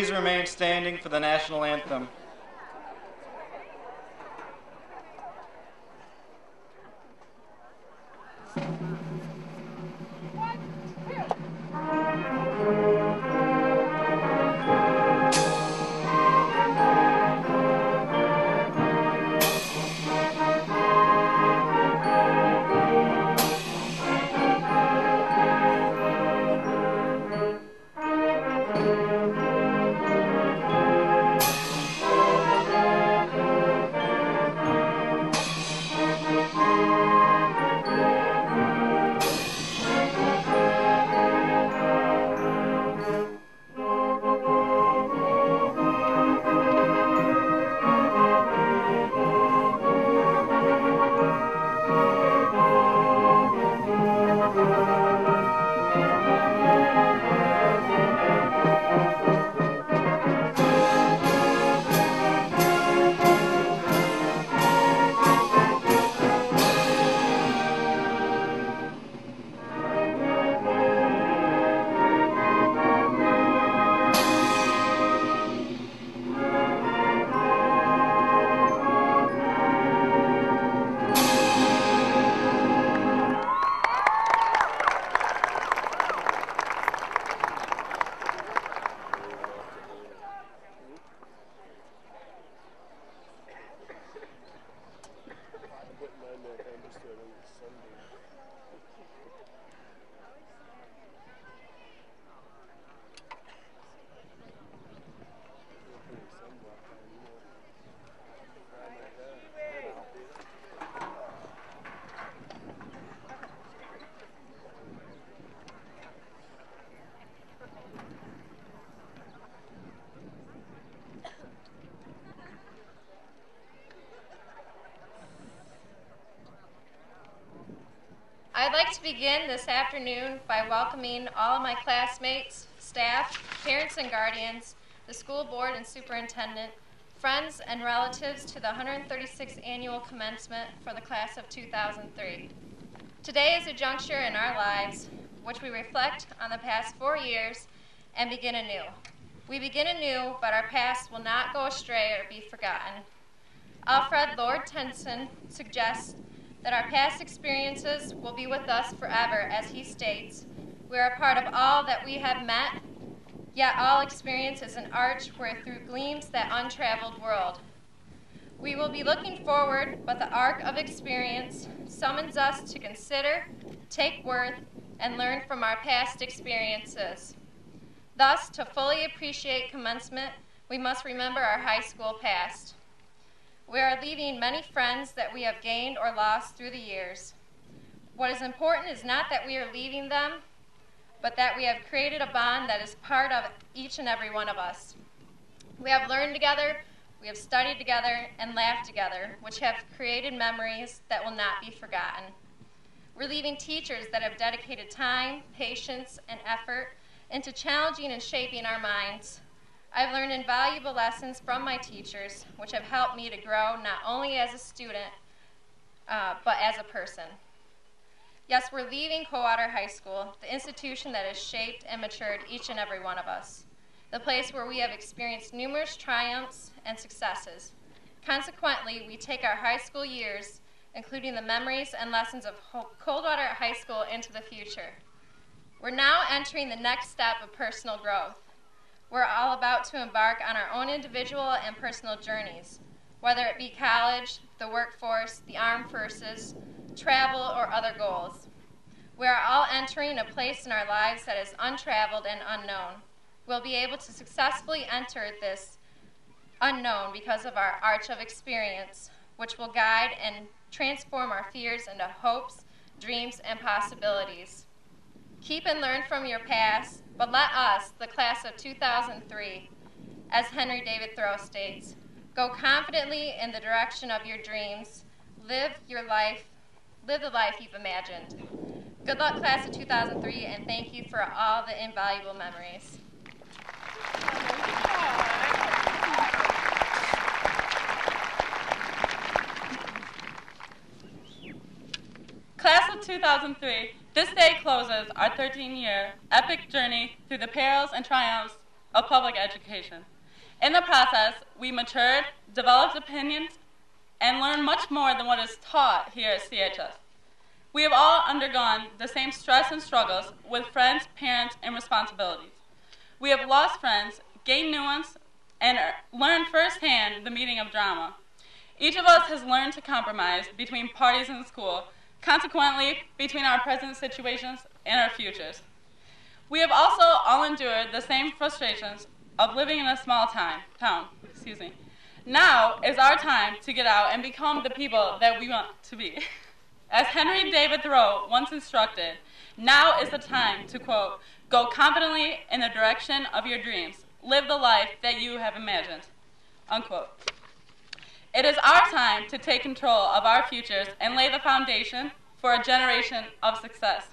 Please remain standing for the national anthem. I'd like to begin this afternoon by welcoming all of my classmates, staff, parents and guardians, the school board and superintendent, friends and relatives to the 136th annual commencement for the class of 2003. Today is a juncture in our lives which we reflect on the past four years and begin anew. We begin anew, but our past will not go astray or be forgotten. Alfred Lord Tennyson suggests that our past experiences will be with us forever, as he states. We are a part of all that we have met, yet all experience is an arch where through gleams that untraveled world. We will be looking forward, but the arc of experience summons us to consider, take worth, and learn from our past experiences. Thus, to fully appreciate commencement, we must remember our high school past. We are leaving many friends that we have gained or lost through the years. What is important is not that we are leaving them, but that we have created a bond that is part of each and every one of us. We have learned together, we have studied together, and laughed together, which have created memories that will not be forgotten. We're leaving teachers that have dedicated time, patience, and effort into challenging and shaping our minds I've learned invaluable lessons from my teachers, which have helped me to grow not only as a student, uh, but as a person. Yes, we're leaving Coldwater High School, the institution that has shaped and matured each and every one of us, the place where we have experienced numerous triumphs and successes. Consequently, we take our high school years, including the memories and lessons of Coldwater High School, into the future. We're now entering the next step of personal growth we're all about to embark on our own individual and personal journeys, whether it be college, the workforce, the armed forces, travel, or other goals. We are all entering a place in our lives that is untraveled and unknown. We'll be able to successfully enter this unknown because of our arch of experience, which will guide and transform our fears into hopes, dreams, and possibilities. Keep and learn from your past but let us, the class of 2003, as Henry David Thoreau states, go confidently in the direction of your dreams, live your life, live the life you've imagined. Good luck, class of 2003, and thank you for all the invaluable memories. Class of 2003, this day closes our 13 year epic journey through the perils and triumphs of public education. In the process, we matured, developed opinions, and learned much more than what is taught here at CHS. We have all undergone the same stress and struggles with friends, parents, and responsibilities. We have lost friends, gained new ones, and er, learned firsthand the meaning of drama. Each of us has learned to compromise between parties in school, consequently, between our present situations and our futures. We have also all endured the same frustrations of living in a small time, town. Excuse me. Now is our time to get out and become the people that we want to be. As Henry David Thoreau once instructed, now is the time to quote, go confidently in the direction of your dreams, live the life that you have imagined, unquote. It is our time to take control of our futures and lay the foundation for a generation of success.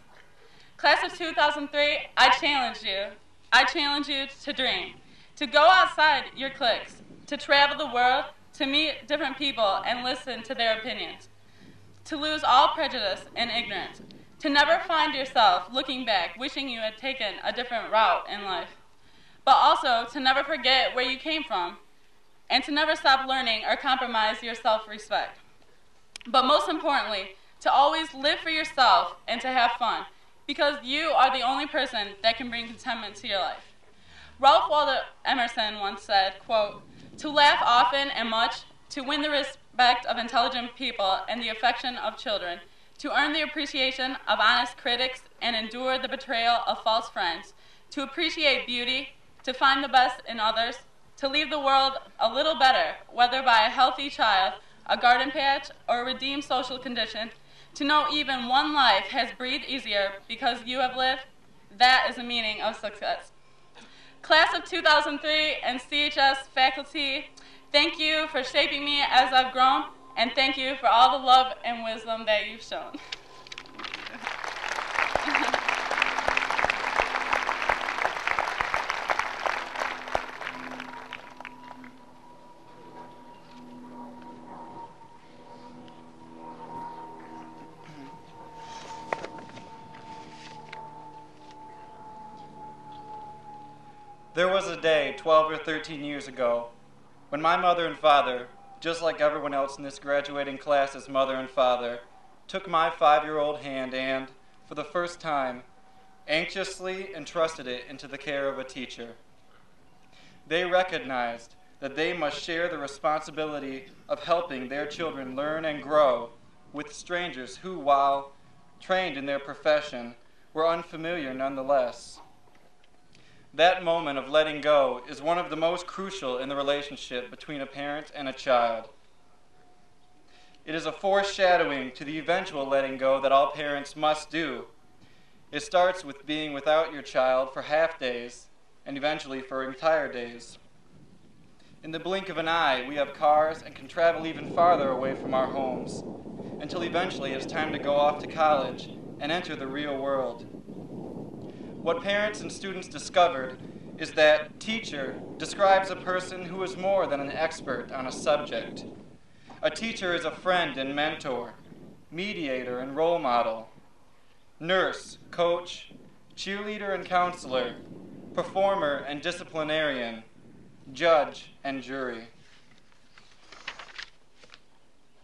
Class of 2003, I challenge you. I challenge you to dream, to go outside your cliques, to travel the world, to meet different people and listen to their opinions, to lose all prejudice and ignorance, to never find yourself looking back wishing you had taken a different route in life, but also to never forget where you came from, and to never stop learning or compromise your self respect. But most importantly, to always live for yourself and to have fun because you are the only person that can bring contentment to your life. Ralph Waldo Emerson once said, quote, to laugh often and much, to win the respect of intelligent people and the affection of children, to earn the appreciation of honest critics and endure the betrayal of false friends, to appreciate beauty, to find the best in others, to leave the world a little better, whether by a healthy child, a garden patch, or a redeemed social condition, to know even one life has breathed easier because you have lived, that is the meaning of success. Class of 2003 and CHS faculty, thank you for shaping me as I've grown, and thank you for all the love and wisdom that you've shown. There was a day 12 or 13 years ago when my mother and father, just like everyone else in this graduating class's mother and father, took my five year old hand and, for the first time, anxiously entrusted it into the care of a teacher. They recognized that they must share the responsibility of helping their children learn and grow with strangers who, while trained in their profession, were unfamiliar nonetheless. That moment of letting go is one of the most crucial in the relationship between a parent and a child. It is a foreshadowing to the eventual letting go that all parents must do. It starts with being without your child for half days and eventually for entire days. In the blink of an eye, we have cars and can travel even farther away from our homes until eventually it's time to go off to college and enter the real world. What parents and students discovered is that teacher describes a person who is more than an expert on a subject. A teacher is a friend and mentor, mediator and role model, nurse, coach, cheerleader and counselor, performer and disciplinarian, judge and jury.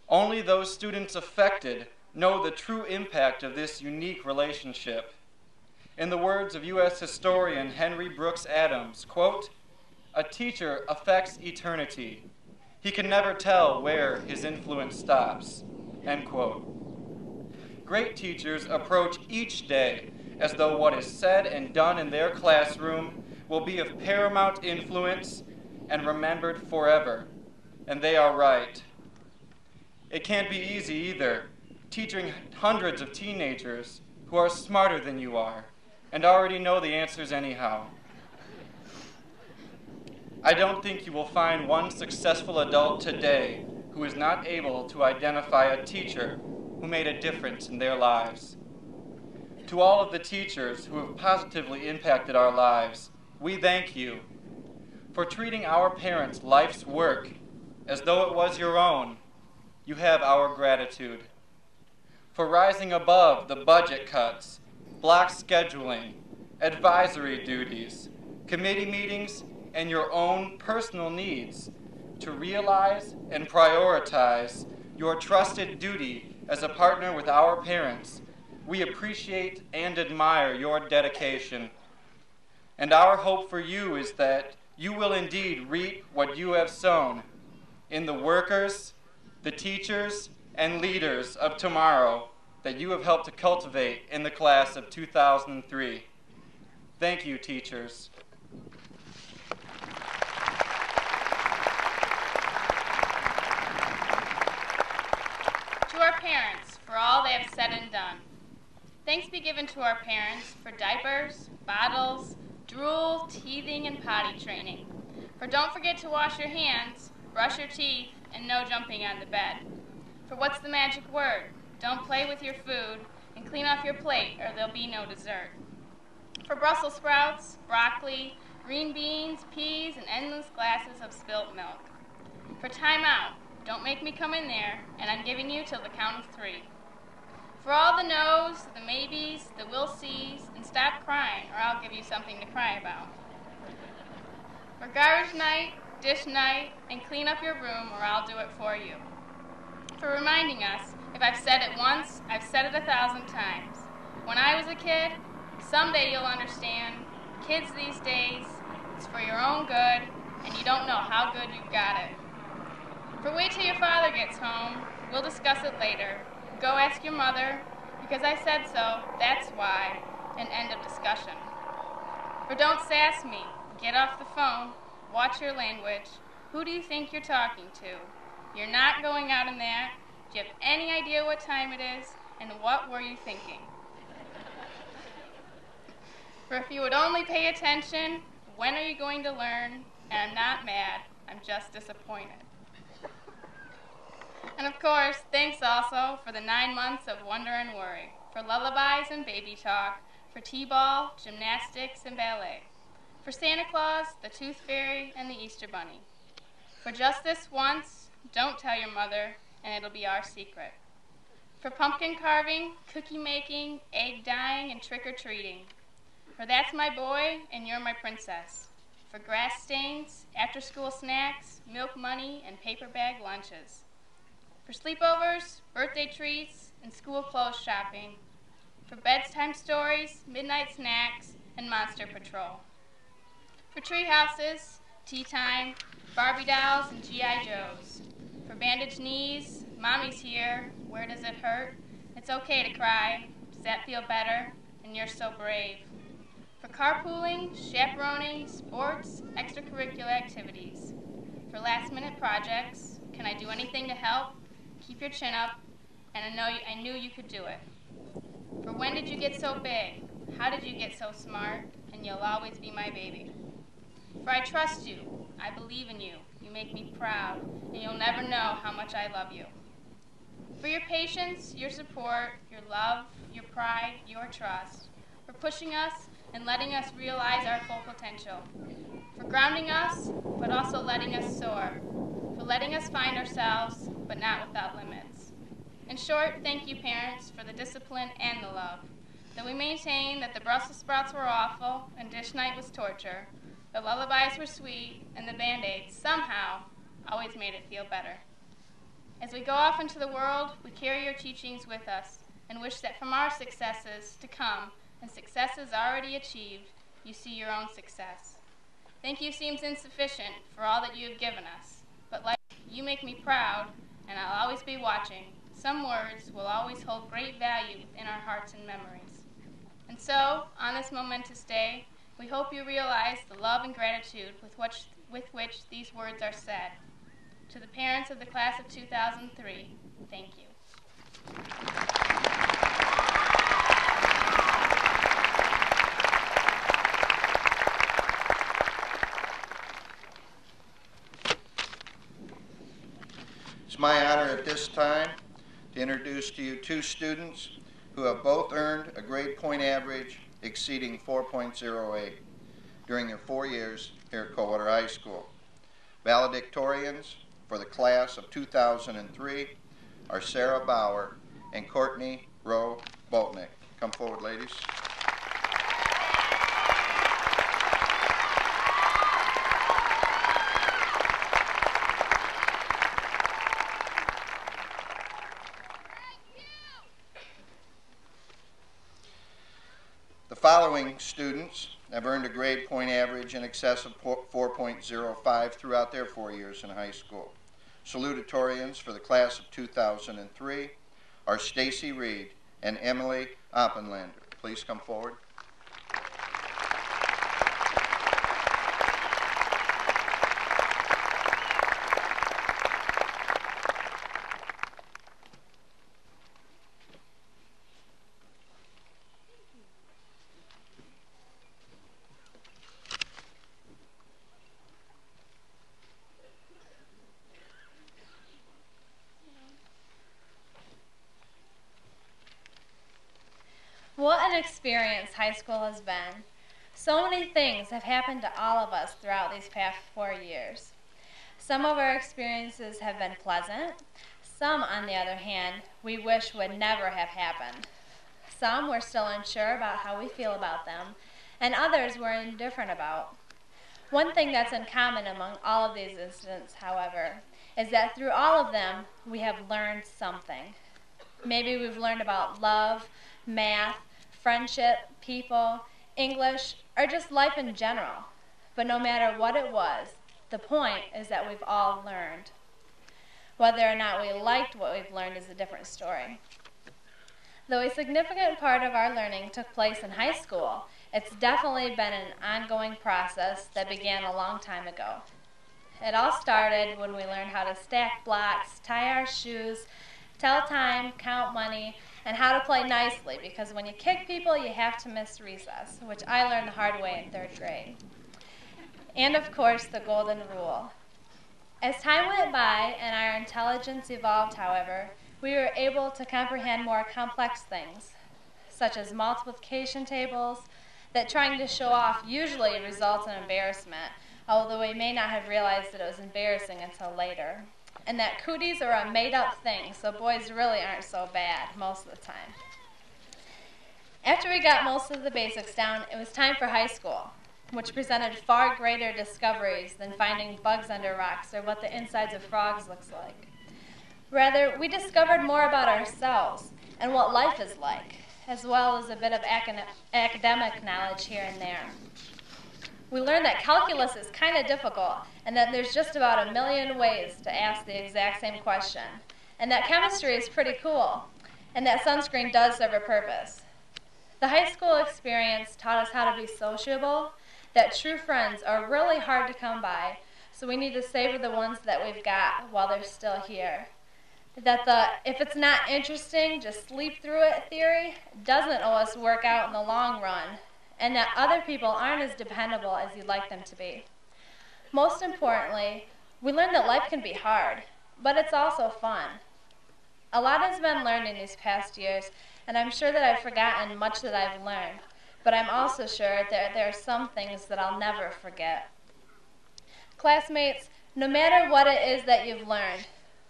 Only those students affected know the true impact of this unique relationship. In the words of U.S. historian Henry Brooks Adams, quote, a teacher affects eternity. He can never tell where his influence stops, end quote. Great teachers approach each day as though what is said and done in their classroom will be of paramount influence and remembered forever. And they are right. It can't be easy either, teaching hundreds of teenagers who are smarter than you are and already know the answers anyhow. I don't think you will find one successful adult today who is not able to identify a teacher who made a difference in their lives. To all of the teachers who have positively impacted our lives, we thank you for treating our parents' life's work as though it was your own. You have our gratitude. For rising above the budget cuts block scheduling, advisory duties, committee meetings, and your own personal needs to realize and prioritize your trusted duty as a partner with our parents. We appreciate and admire your dedication. And our hope for you is that you will indeed reap what you have sown in the workers, the teachers, and leaders of tomorrow that you have helped to cultivate in the class of 2003. Thank you, teachers. To our parents for all they have said and done. Thanks be given to our parents for diapers, bottles, drool, teething, and potty training. For don't forget to wash your hands, brush your teeth, and no jumping on the bed. For what's the magic word? Don't play with your food, and clean off your plate, or there'll be no dessert. For Brussels sprouts, broccoli, green beans, peas, and endless glasses of spilt milk. For time out, don't make me come in there, and I'm giving you till the count of three. For all the no's, the maybes, the will sees, and stop crying, or I'll give you something to cry about. For garbage night, dish night, and clean up your room, or I'll do it for you. For reminding us, if I've said it once, I've said it a thousand times. When I was a kid, someday you'll understand. Kids these days, it's for your own good, and you don't know how good you've got it. For wait till your father gets home. We'll discuss it later. Go ask your mother, because I said so, that's why, and end of discussion. For don't sass me. Get off the phone. Watch your language. Who do you think you're talking to? You're not going out in that. Do you have any idea what time it is? And what were you thinking? For if you would only pay attention, when are you going to learn? And I'm not mad, I'm just disappointed. And of course, thanks also for the nine months of wonder and worry, for lullabies and baby talk, for t-ball, gymnastics, and ballet, for Santa Claus, the Tooth Fairy, and the Easter Bunny. For just this once, don't tell your mother, and it'll be our secret. For pumpkin carving, cookie making, egg dyeing, and trick-or-treating. For that's my boy, and you're my princess. For grass stains, after-school snacks, milk money, and paper bag lunches for sleepovers, birthday treats, and school clothes shopping, for bedtime stories, midnight snacks, and monster patrol, for tree houses, tea time, Barbie dolls, and G.I. Joes, for bandaged knees, mommy's here, where does it hurt? It's okay to cry, does that feel better? And you're so brave. For carpooling, chaperoning, sports, extracurricular activities, for last minute projects, can I do anything to help? Keep your chin up, and I know you, I knew you could do it. For when did you get so big? How did you get so smart? And you'll always be my baby. For I trust you. I believe in you. You make me proud, and you'll never know how much I love you. For your patience, your support, your love, your pride, your trust. For pushing us and letting us realize our full potential. For grounding us, but also letting us soar. For letting us find ourselves but not without limits. In short, thank you, parents, for the discipline and the love. That we maintain that the Brussels sprouts were awful and dish night was torture, the lullabies were sweet, and the band aids somehow always made it feel better. As we go off into the world, we carry your teachings with us and wish that from our successes to come and successes already achieved, you see your own success. Thank you seems insufficient for all that you have given us, but like you make me proud and I'll always be watching. Some words will always hold great value in our hearts and memories. And so, on this momentous day, we hope you realize the love and gratitude with which, with which these words are said. To the parents of the class of 2003, thank you. It's my honor at this time to introduce to you two students who have both earned a grade point average exceeding 4.08 during their four years here at Coldwater High School. Valedictorians for the class of 2003 are Sarah Bauer and Courtney Rowe Boltnick. Come forward, ladies. Following students have earned a grade point average in excess of 4.05 throughout their four years in high school. Salutatorians for the class of 2003 are Stacy Reed and Emily Oppenlander. Please come forward. What experience high school has been. So many things have happened to all of us throughout these past four years. Some of our experiences have been pleasant. Some, on the other hand, we wish would never have happened. Some we're still unsure about how we feel about them, and others we're indifferent about. One thing that's in common among all of these incidents, however, is that through all of them, we have learned something. Maybe we've learned about love, math, friendship, people, English, or just life in general. But no matter what it was, the point is that we've all learned. Whether or not we liked what we've learned is a different story. Though a significant part of our learning took place in high school, it's definitely been an ongoing process that began a long time ago. It all started when we learned how to stack blocks, tie our shoes, tell time, count money, and how to play nicely because when you kick people, you have to miss recess, which I learned the hard way in third grade. And of course, the golden rule. As time went by and our intelligence evolved, however, we were able to comprehend more complex things, such as multiplication tables, that trying to show off usually results in embarrassment, although we may not have realized that it was embarrassing until later and that cooties are a made up thing, so boys really aren't so bad most of the time. After we got most of the basics down, it was time for high school, which presented far greater discoveries than finding bugs under rocks or what the insides of frogs looks like. Rather, we discovered more about ourselves and what life is like, as well as a bit of academic knowledge here and there we learned that calculus is kind of difficult and that there's just about a million ways to ask the exact same question, and that chemistry is pretty cool, and that sunscreen does serve a purpose. The high school experience taught us how to be sociable, that true friends are really hard to come by, so we need to savor the ones that we've got while they're still here. That the if it's not interesting, just sleep through it theory doesn't always work out in the long run, and that other people aren't as dependable as you'd like them to be. Most importantly, we learn that life can be hard, but it's also fun. A lot has been learned in these past years, and I'm sure that I've forgotten much that I've learned, but I'm also sure that there are some things that I'll never forget. Classmates, no matter what it is that you've learned,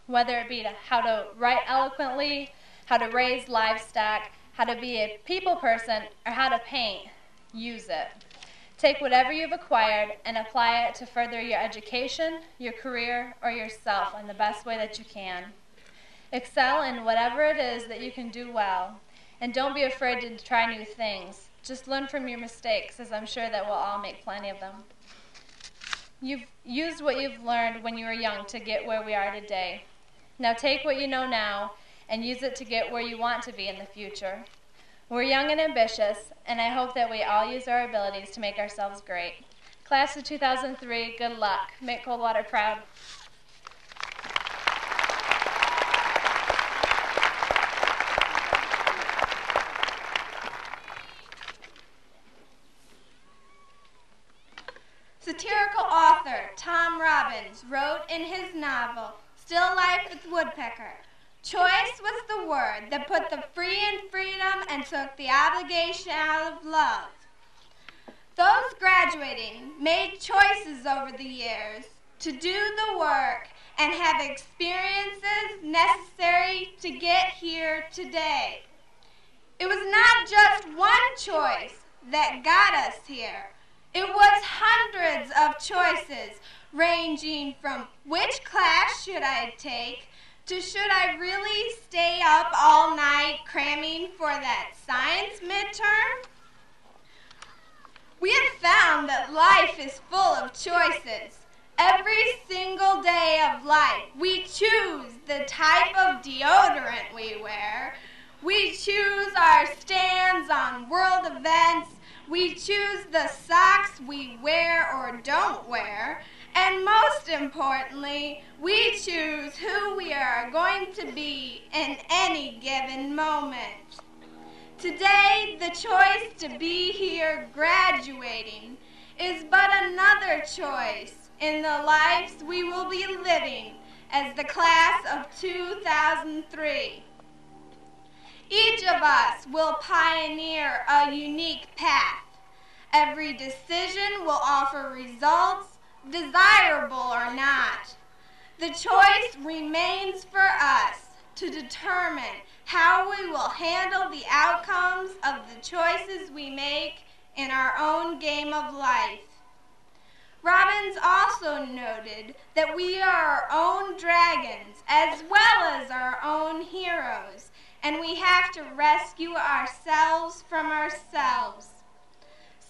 whether it be how to write eloquently, how to raise livestock, how to be a people person, or how to paint, use it. Take whatever you've acquired and apply it to further your education, your career, or yourself in the best way that you can. Excel in whatever it is that you can do well, and don't be afraid to try new things. Just learn from your mistakes, as I'm sure that we'll all make plenty of them. You've used what you've learned when you were young to get where we are today. Now take what you know now and use it to get where you want to be in the future. We're young and ambitious, and I hope that we all use our abilities to make ourselves great. Class of 2003, good luck. Make Coldwater proud. Satirical author Tom Robbins wrote in his novel Still Life with Woodpecker Choice was the word that put the free in freedom and took the obligation out of love. Those graduating made choices over the years to do the work and have experiences necessary to get here today. It was not just one choice that got us here. It was hundreds of choices ranging from which class should I take to should I really stay up all night cramming for that science midterm? We have found that life is full of choices. Every single day of life, we choose the type of deodorant we wear. We choose our stands on world events. We choose the socks we wear or don't wear. And most importantly, we choose who we are going to be in any given moment. Today, the choice to be here graduating is but another choice in the lives we will be living as the class of 2003. Each of us will pioneer a unique path. Every decision will offer results, desirable or not. The choice remains for us to determine how we will handle the outcomes of the choices we make in our own game of life. Robbins also noted that we are our own dragons as well as our own heroes, and we have to rescue ourselves from ourselves.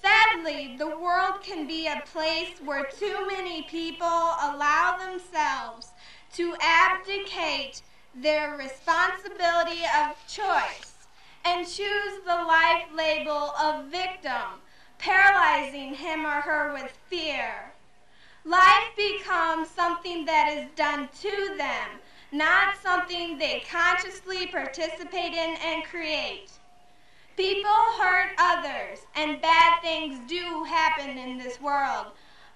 Sadly, the world can be a place where too many people allow themselves to abdicate their responsibility of choice and choose the life label of victim, paralyzing him or her with fear. Life becomes something that is done to them, not something they consciously participate in and create. People hurt others, and bad things do happen in this world,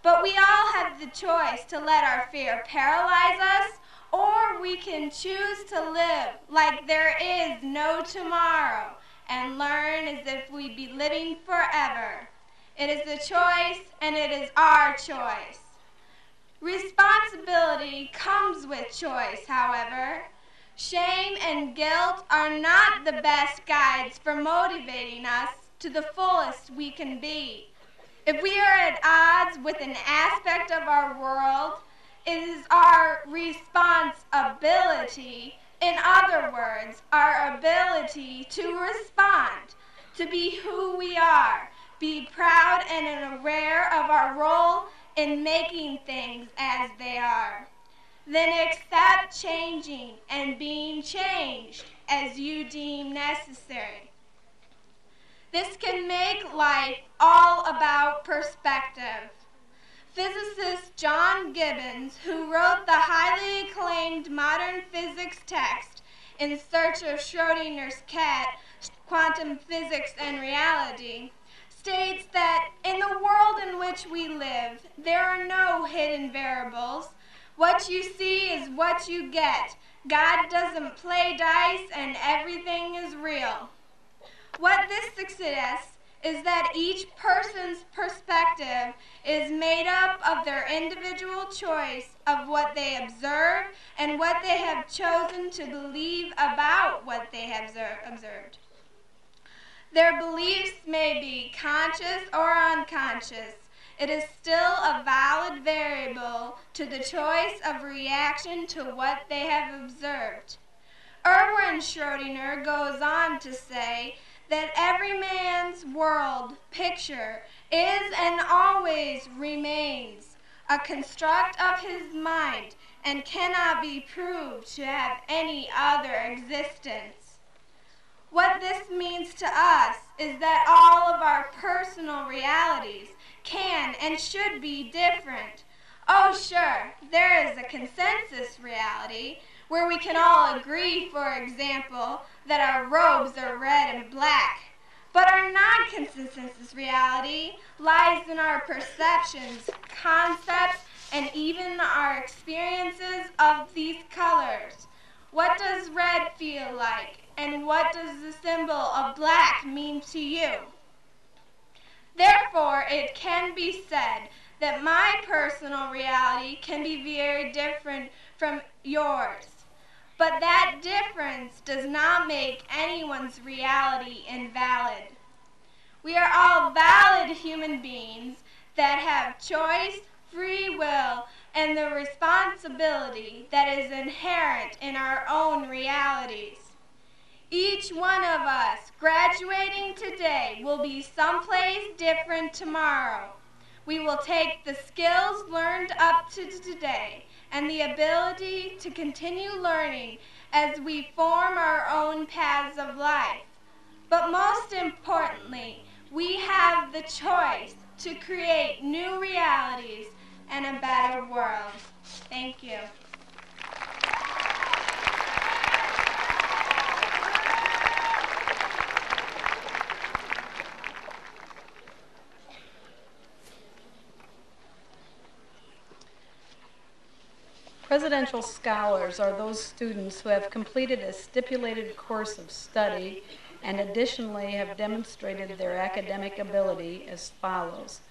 but we all have the choice to let our fear paralyze us or we can choose to live like there is no tomorrow and learn as if we'd be living forever. It is a choice, and it is our choice. Responsibility comes with choice, however. Shame and guilt are not the best guides for motivating us to the fullest we can be. If we are at odds with an aspect of our world, it is our responsibility, in other words, our ability to respond, to be who we are, be proud and aware of our role in making things as they are. Then accept changing and being changed as you deem necessary. This can make life all about perspective. Physicist John Gibbons, who wrote the highly acclaimed modern physics text In Search of Schrodinger's Cat, Quantum Physics and Reality, states that in the world in which we live, there are no hidden variables. What you see is what you get. God doesn't play dice and everything is real. What this suggests is that each person's perspective is made up of their individual choice of what they observe and what they have chosen to believe about what they have observed. Their beliefs may be conscious or unconscious. It is still a valid variable to the choice of reaction to what they have observed. Erwin Schrödinger goes on to say that every man's world picture is and always remains a construct of his mind and cannot be proved to have any other existence. What this means to us is that all of our personal realities can and should be different. Oh, sure, there is a consensus reality where we can all agree, for example, that our robes are red and black. But our non consensus reality lies in our perceptions, concepts, and even our experiences of these colors. What does red feel like? And what does the symbol of black mean to you? Therefore, it can be said that my personal reality can be very different from yours. But that difference does not make anyone's reality invalid. We are all valid human beings that have choice, free will, and the responsibility that is inherent in our own realities. Each one of us graduating today will be someplace different tomorrow. We will take the skills learned up to today and the ability to continue learning as we form our own paths of life. But most importantly, we have the choice to create new realities and a better world. Thank you. Presidential scholars are those students who have completed a stipulated course of study and additionally have demonstrated their academic ability as follows.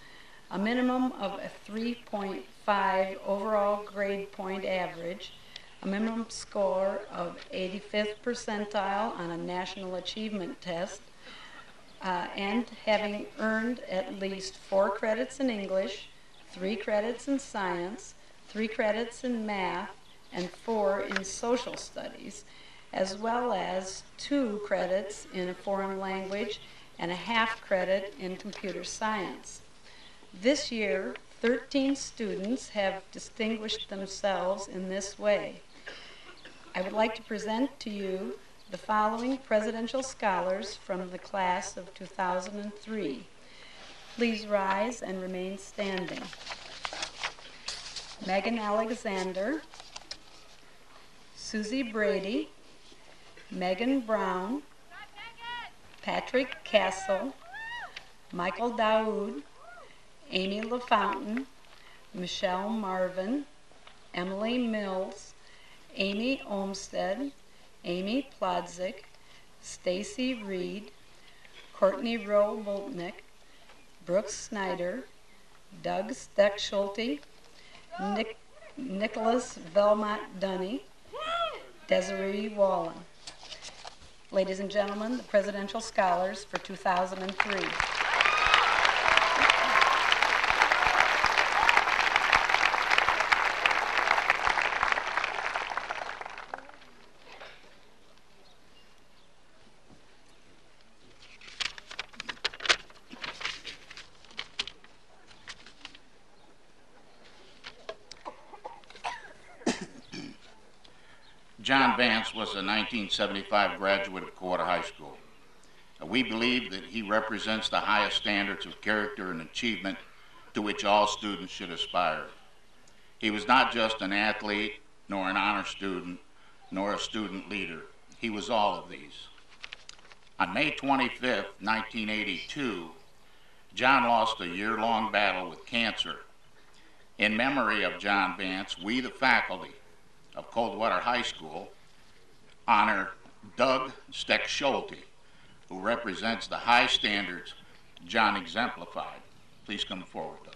A minimum of a 3.5 overall grade point average, a minimum score of 85th percentile on a national achievement test, uh, and having earned at least four credits in English, three credits in science, three credits in math, and four in social studies, as well as two credits in a foreign language and a half credit in computer science. This year, 13 students have distinguished themselves in this way. I would like to present to you the following presidential scholars from the class of 2003. Please rise and remain standing. Megan Alexander, Susie Brady, Megan Brown, Patrick Castle, Michael Daoud, Amy LaFountain, Michelle Marvin, Emily Mills, Amy Olmstead, Amy Plodzik, Stacy Reed, Courtney Rowe Boltnick, Brooks Snyder, Doug Steckschulte, Nick, Nicholas Velmont Dunny, Desiree Wallen. Ladies and gentlemen, the Presidential Scholars for 2003. John Vance was a 1975 graduate of Coldwater High School. Uh, We believe that he represents the highest standards of character and achievement to which all students should aspire. He was not just an athlete, nor an honor student, nor a student leader. He was all of these. On May 25, 1982, John lost a year long battle with cancer. In memory of John Vance, we, the faculty, of Coldwater High School honor Doug Steckschulte, who represents the high standards John exemplified. Please come forward, Doug.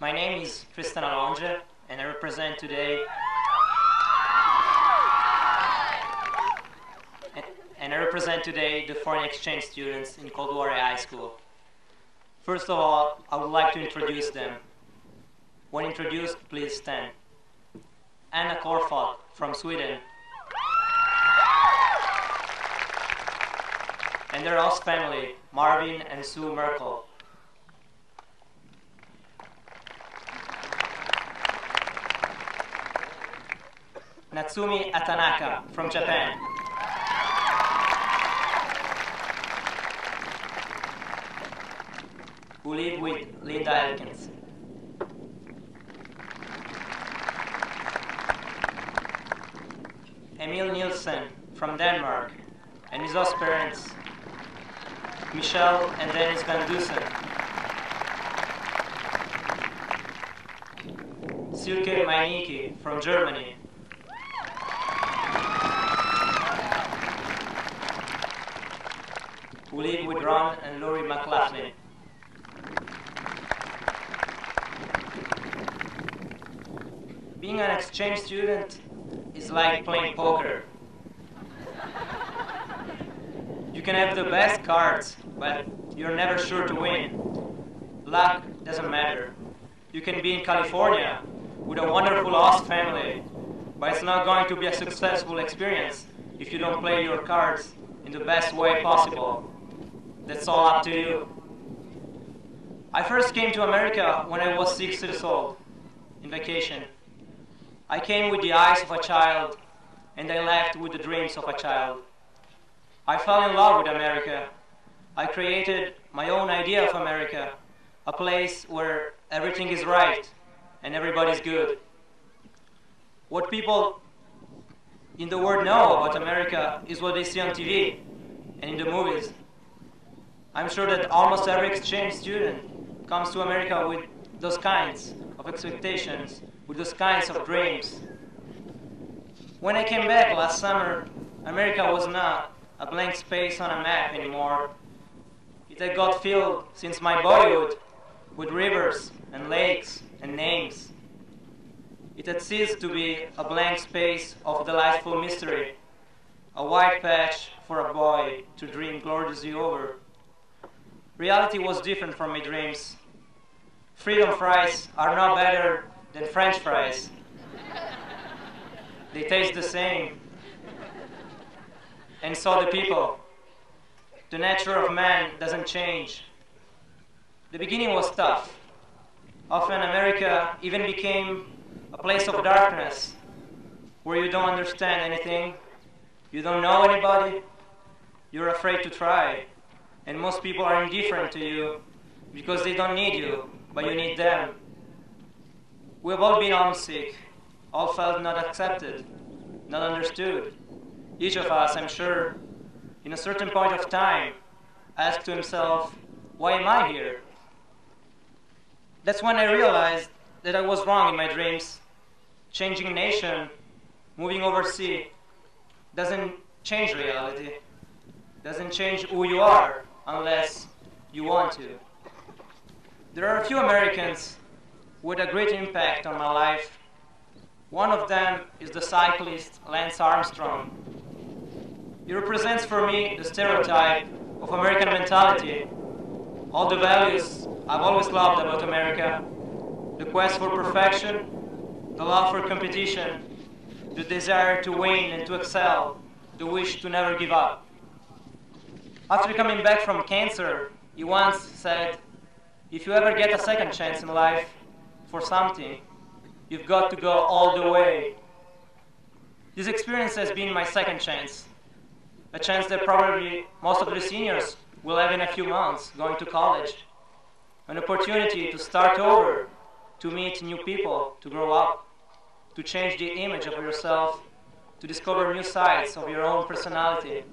My name is And I represent today. and- And I represent today the foreign exchange students in Coldwater High School. First of all, I would like to introduce them. When introduced, please stand. Anna Korfat from Sweden. And their host family, Marvin and Sue Merkel. Natsumi Atanaka from Japan. Who live with Linda Elkins. Emil Nielsen from Denmark, and his parents, Michelle and Dennis Van Dusen. Silke Meinike from Germany. And Lori McLaughlin. Being an exchange student is like playing poker. You can have the best cards, but you're never sure to win. Luck doesn't matter. You can be in California with a wonderful host family, but it's not going to be a successful experience if you don't play your cards in the best way possible. That's all up to you. I first came to America when I was six years old, in vacation. I came with the eyes of a child, and I left with the dreams of a child. I fell in love with America. I created my own idea of America, a place where everything is right and everybody's good. What people in the world know about America is what they see on TV and in the movies. I'm sure that almost every exchange student comes to America with those kinds of expectations, with those kinds of dreams. When I came back last summer, America was not a blank space on a map anymore. It had got filled since my boyhood with rivers and lakes and names. It had ceased to be a blank space of delightful mystery, a white patch for a boy to dream gloriously over. Reality was different from my dreams. Freedom fries are no better than French fries. They taste the same. And so the people. The nature of man doesn't change. The beginning was tough. Often America even became a place of darkness where you don't understand anything, you don't know anybody, you're afraid to try. And most people are indifferent to you because they don't need you, but you need them. We've all been homesick, all felt not accepted, not understood. Each of us, I'm sure, in a certain point of time, asked to himself, Why am I here? That's when I realized that I was wrong in my dreams. Changing nation, moving overseas, doesn't change reality, doesn't change who you are unless you want to. There are a few Americans with a great impact on my life. One of them is the cyclist Lance Armstrong. He represents for me the stereotype of American mentality, all the values I've always loved about America the quest for perfection, the love for competition, the desire to win and to excel, the wish to never give up. After coming back from cancer, he once said, If you ever get a second chance in life for something, you've got to go all the way. This experience has been my second chance, a chance that probably most of the seniors will have in a few months going to college. An opportunity to start over, to meet new people, to grow up, to change the image of yourself, to discover new sides of your own personality.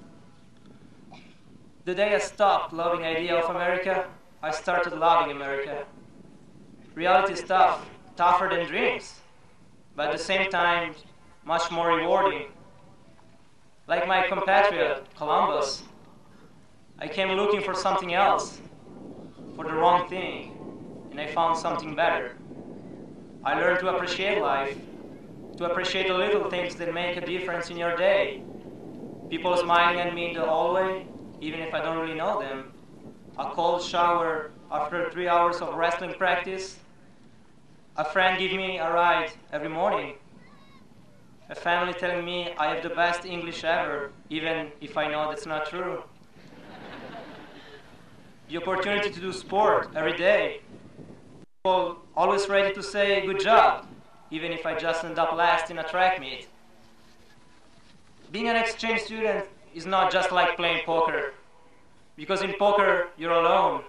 The day I stopped loving idea of America, I started loving America. Reality is tough, tougher than dreams, but at the same time, much more rewarding. Like my compatriot, Columbus, I came looking for something else, for the wrong thing, and I found something better. I learned to appreciate life, to appreciate the little things that make a difference in your day. People smiling at me in the hallway, even if I don't really know them. A cold shower after three hours of wrestling practice. A friend give me a ride every morning. A family telling me I have the best English ever, even if I know that's not true. the opportunity to do sport every day. People always ready to say good job, even if I just end up last in a track meet. Being an exchange student is not just like playing poker. Because in poker, you're alone.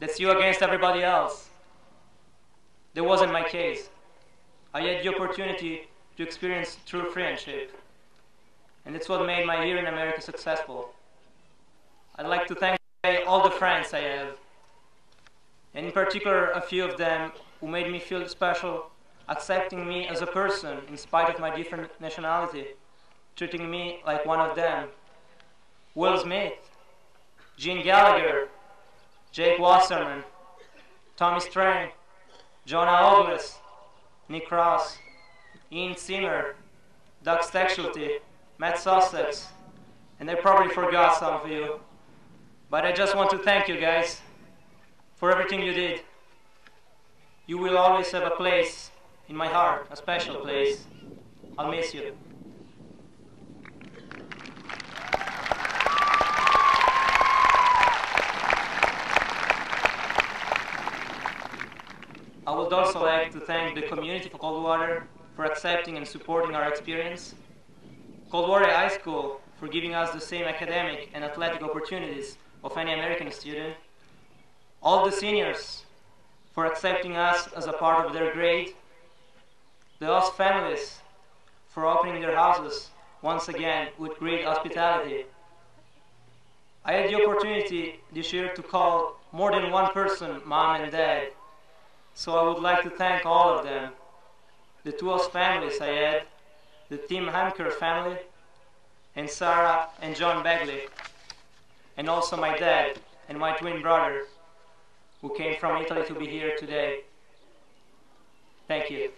That's you against everybody else. That wasn't my case. I had the opportunity to experience true friendship. and it's what made my year in America successful. I'd like to thank all the friends I have, and in particular a few of them who made me feel special, accepting me as a person in spite of my different nationality, treating me like one of them. Will Smith, Gene Gallagher, Jake Wasserman, Tommy Strang, Jonah Ogles, Nick Ross, Ian Zimmer, Doug Steckschulte, Matt Sussex, and I probably forgot some of you. But I just want to thank you guys for everything you did. You will always have a place in my heart, a special place. I'll miss you. I would also like to thank the community of Coldwater for accepting and supporting our experience, Coldwater High School for giving us the same academic and athletic opportunities of any American student, all the seniors for accepting us as a part of their grade, the host families for opening their houses once again with great hospitality. I had the opportunity this year to call more than one person mom and dad, so I would like to thank all of them. The two host families I had, the Tim Hamker family, and Sarah and John Bagley, and also my dad and my twin brother, who came from Italy to be here today. Thank you.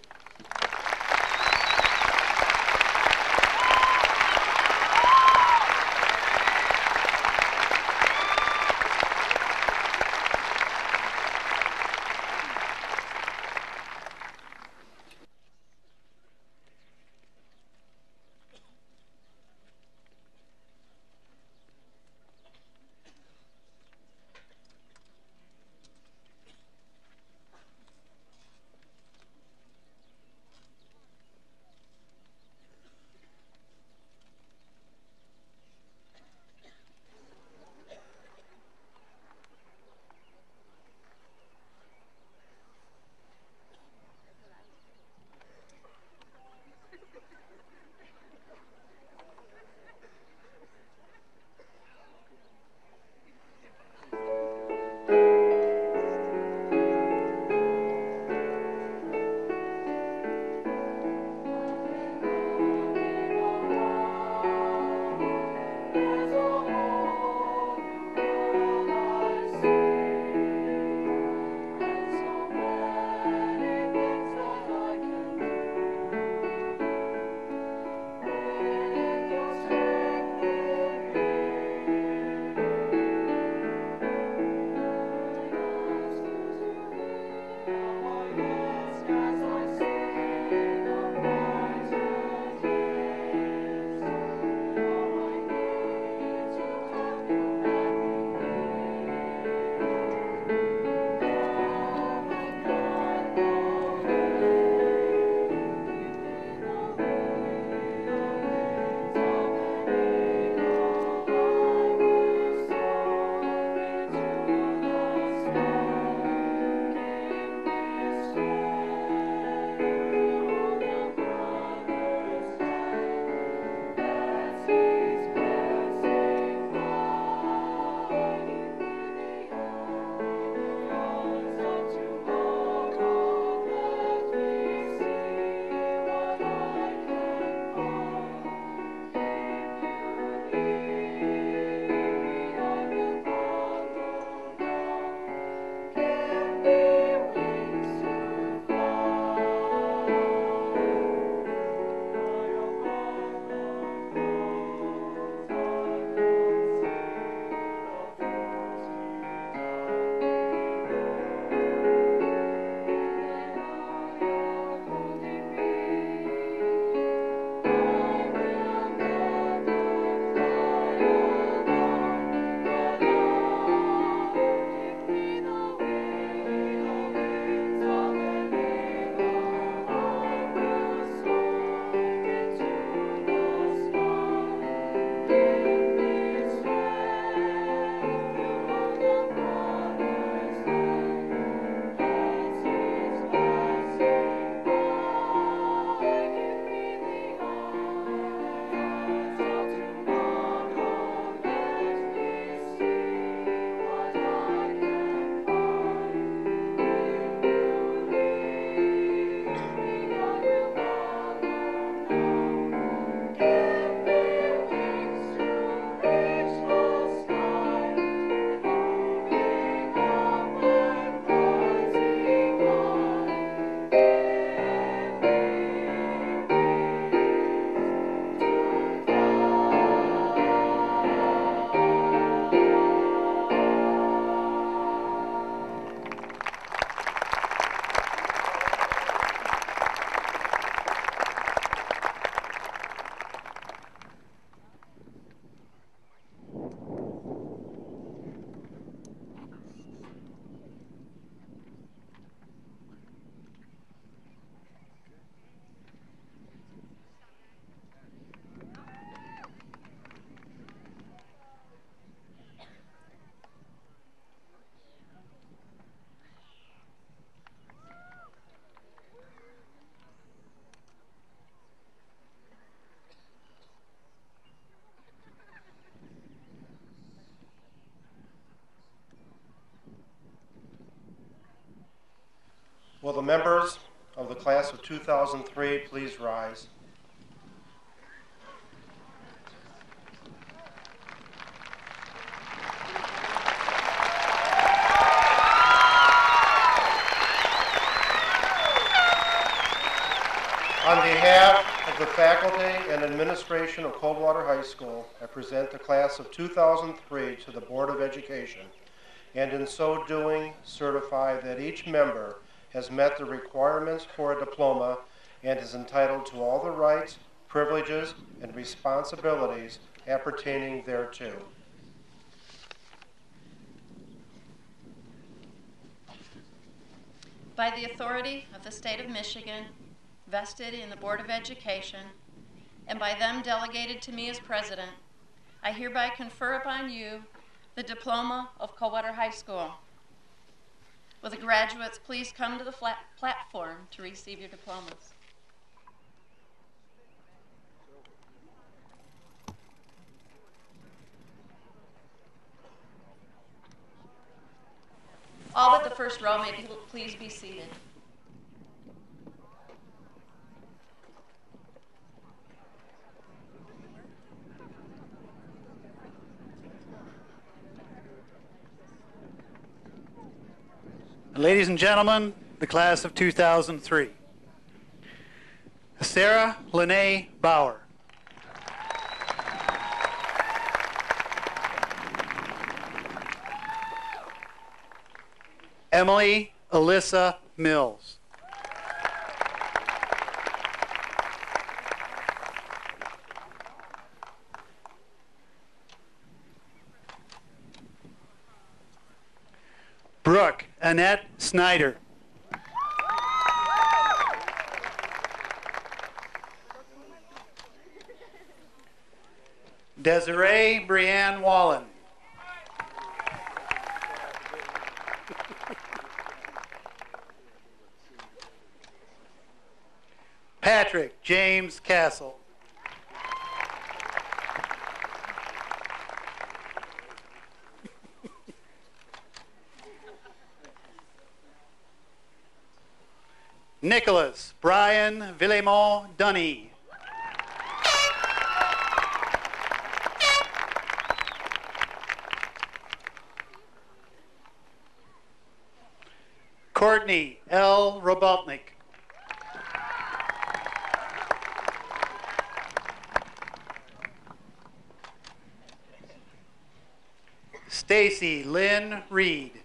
Members of the class of 2003 please rise? On behalf of the faculty and administration of Coldwater High School, I present the class of 2003 to the Board of Education, and in so doing, certify that each member has met the requirements for a diploma and is entitled to all the rights, privileges, and responsibilities appertaining thereto. By the authority of the state of Michigan, vested in the Board of Education, and by them delegated to me as president, I hereby confer upon you the diploma of Coldwater High School. Will the graduates please come to the flat platform to receive your diplomas? All but the first row may please be seated. Ladies and gentlemen, the class of 2003. Sarah Lene Bauer. Emily Alyssa Mills. Brooke Annette Snyder. Desiree Brianne Wallen. Patrick James Castle. Nicholas Brian Villemont Dunny. Courtney L. Robotnik. Stacy Lynn Reed.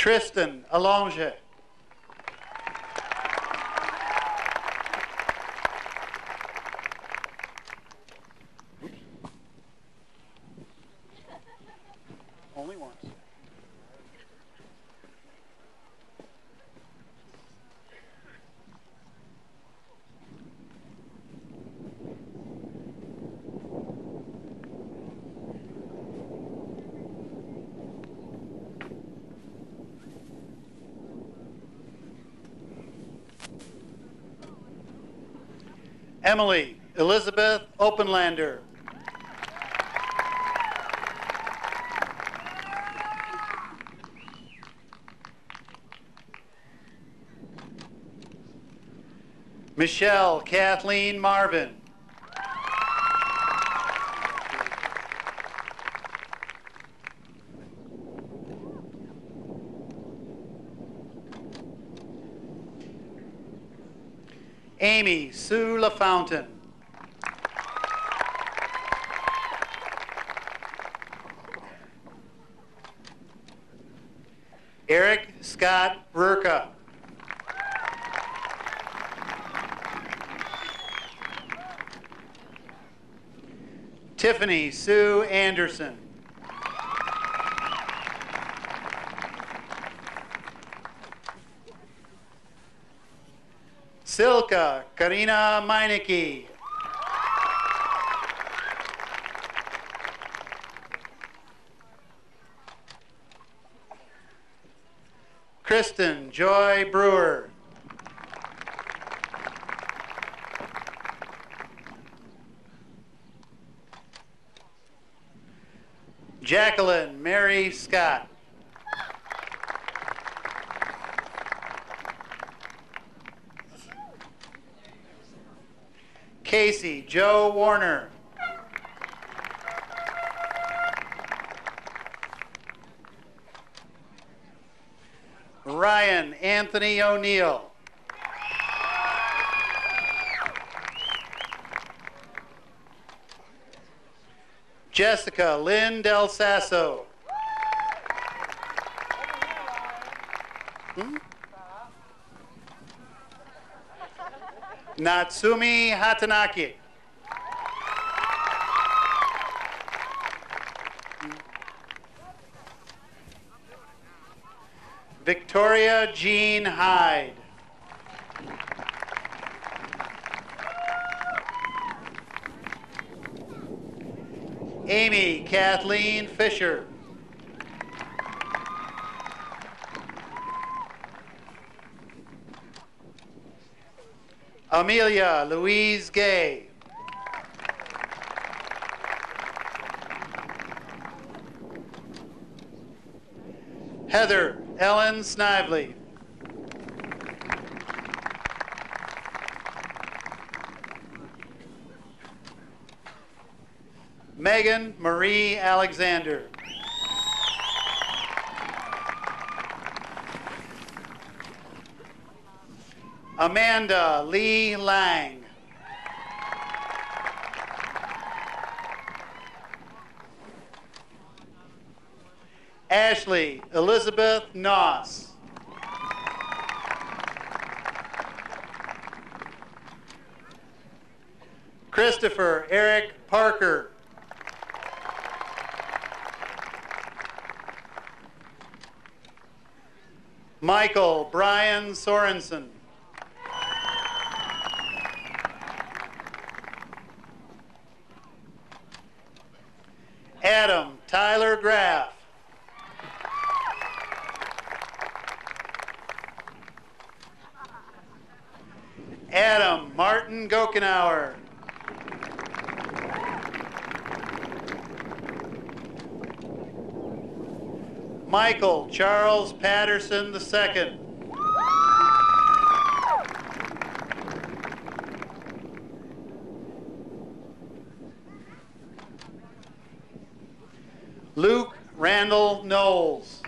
Tristan Alonge. Only once. Emily Elizabeth Openlander. Michelle Kathleen Marvin. Amy Sue LaFountain. Eric Scott Rurka. Tiffany Sue Anderson. Silka Karina Meinecke. Kristen Joy Brewer. Jacqueline Mary Scott. Casey Joe Warner. Ryan Anthony O'Neill. Jessica Lynn Del Sasso. Hmm? Natsumi Hatanaki. Victoria Jean Hyde. Amy Kathleen Fisher. Amelia Louise Gay. Heather Ellen Snively. Megan Marie Alexander. Amanda Lee Lang. Ashley Elizabeth Noss. Christopher Eric Parker. Michael Brian Sorensen. Adam Tyler Graff. Adam Martin Gokenauer. Michael Charles Patterson II. Luke Randall Knowles.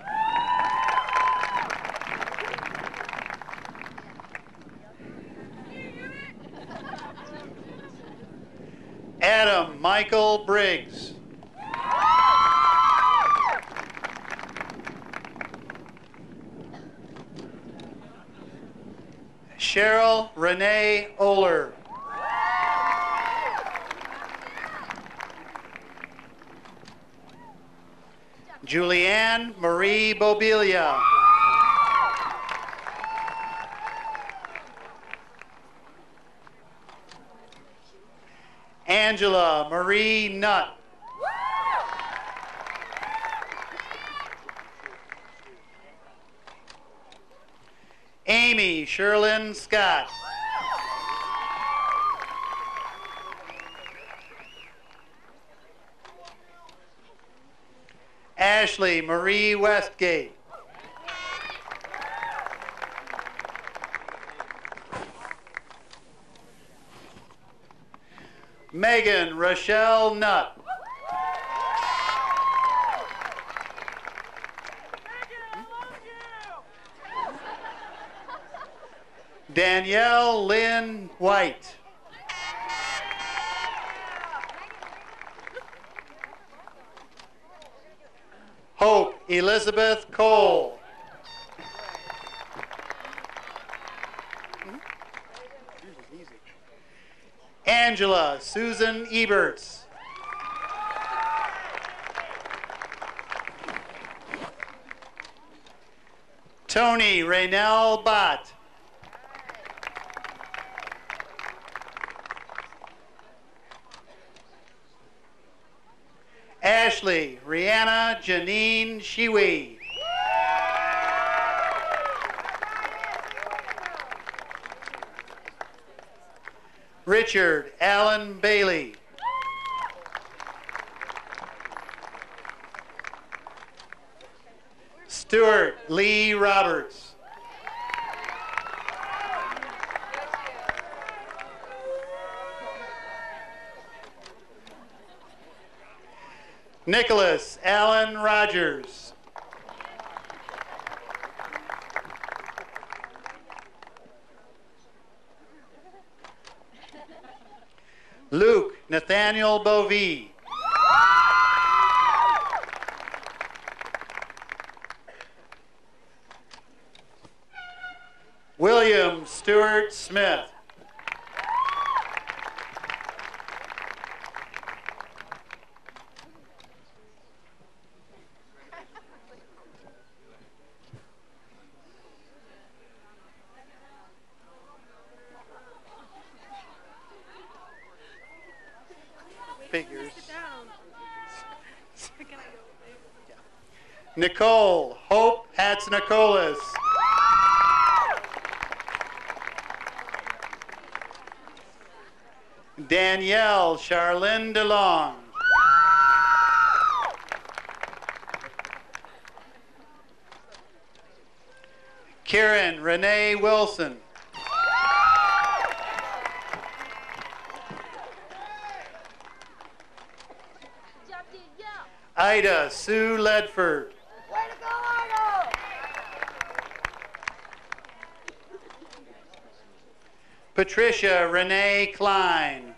Adam Michael Briggs. Cheryl Renee Oler. Julianne Marie Bobilia. Angela Marie Nutt. Amy Sherlyn Scott. Ashley Marie Westgate. Megan Rochelle Nutt. Danielle Lynn White. Hope Elizabeth Cole. Angela Susan Eberts. Tony Raynell Bott. Ashley Rihanna Janine Shiwi. Richard Allen Bailey. Stuart Lee Roberts. Nicholas Allen Rogers. Luke Nathaniel Bovee. William Stewart Smith. Nicole Hope Hatznicolis. Danielle Charlene DeLong. Karen Renee Wilson. Ida Sue Ledford. Patricia Renee Klein.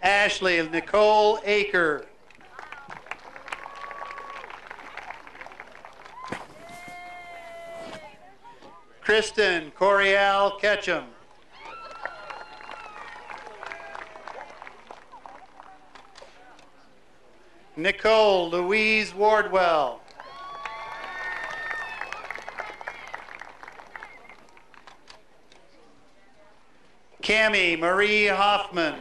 Ashley Nicole Aker. Kristen Coriel Ketchum. Nicole Louise Wardwell. Cami Marie Hoffman.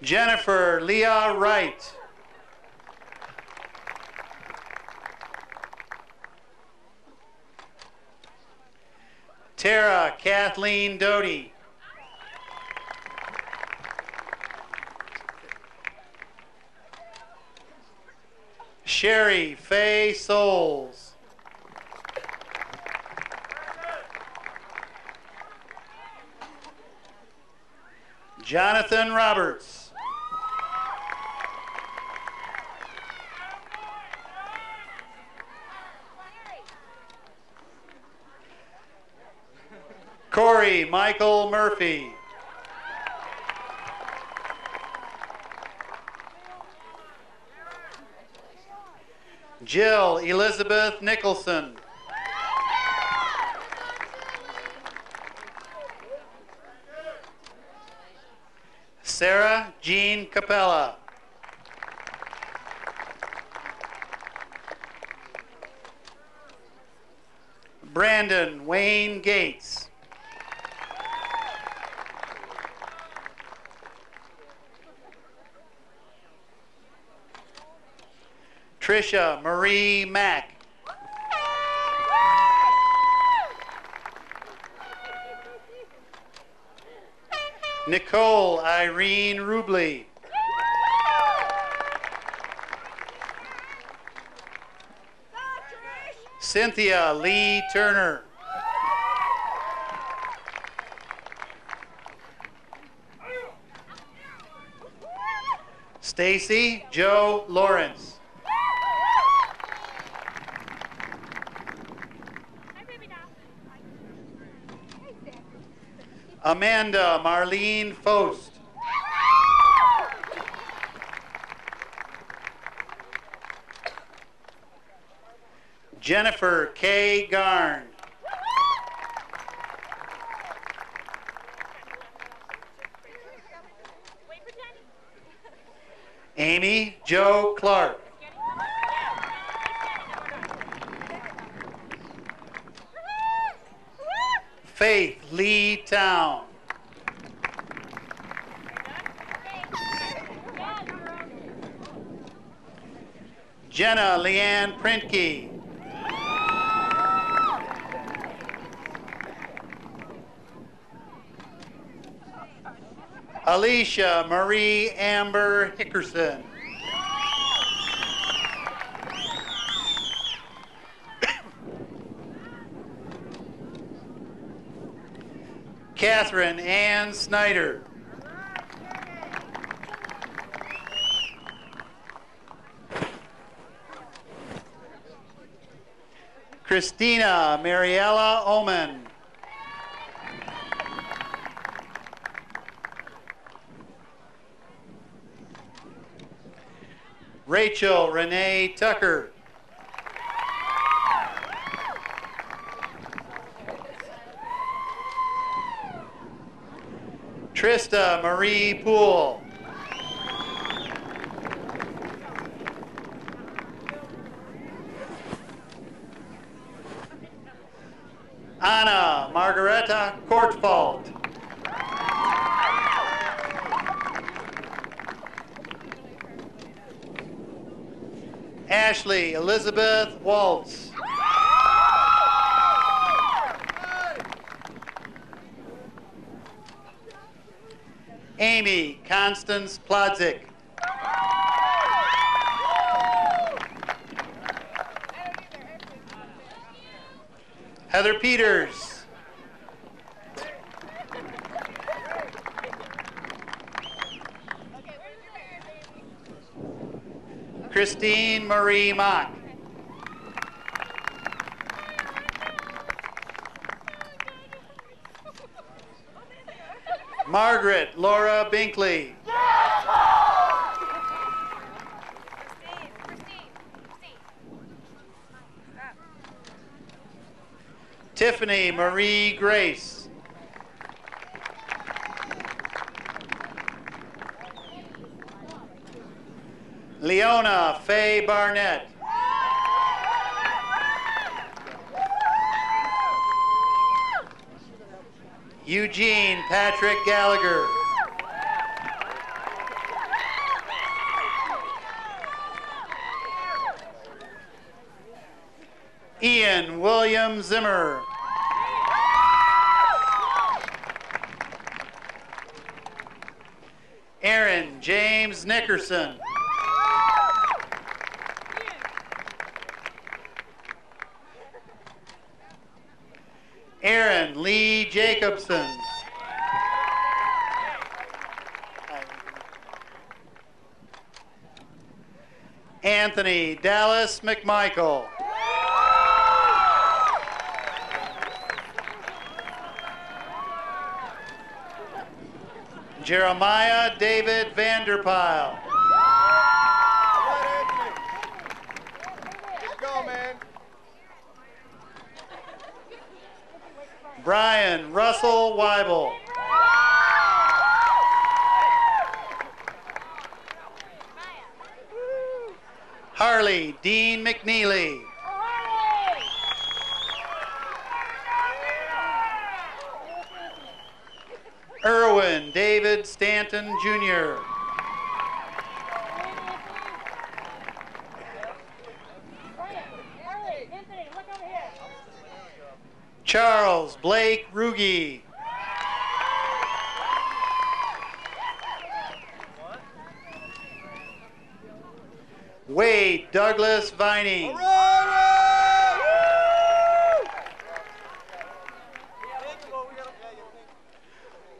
Jennifer Leah Wright. Tara Kathleen Doty. Sherry Faye Souls. Jonathan Roberts. Corey Michael Murphy. Jill Elizabeth Nicholson. Sarah Jean Capella. Brandon Wayne Gates. Trisha Marie Mack. Nicole Irene Rubley. Cynthia Lee Turner. Stacy Joe Lawrence. Amanda Marlene Fost. Jennifer K. Garn. Amy Joe Clark. Faith Lee Town. Jenna Leanne Printke. Alicia Marie Amber Hickerson. Catherine Ann Snyder. Christina Mariella Oman. Rachel Renee Tucker. Trista Marie Poole. Anna Margareta Kortfalt. Ashley Elizabeth Waltz. Amy Constance Plodzik. Heather Peters. Christine Marie Mock. Margaret Laura Binkley. Yes! Tiffany Marie Grace. Leona Faye Barnett. Eugene Patrick Gallagher. Ian William Zimmer. Aaron James Nickerson. Aaron Lee Jacobson. Anthony Dallas McMichael. Jeremiah David Vanderpile. Go, man. Brian Russell Weibel. Harley Dean McNeely. Erwin David Stanton Jr. Charles Blake Rugi. Wade Douglas Vining.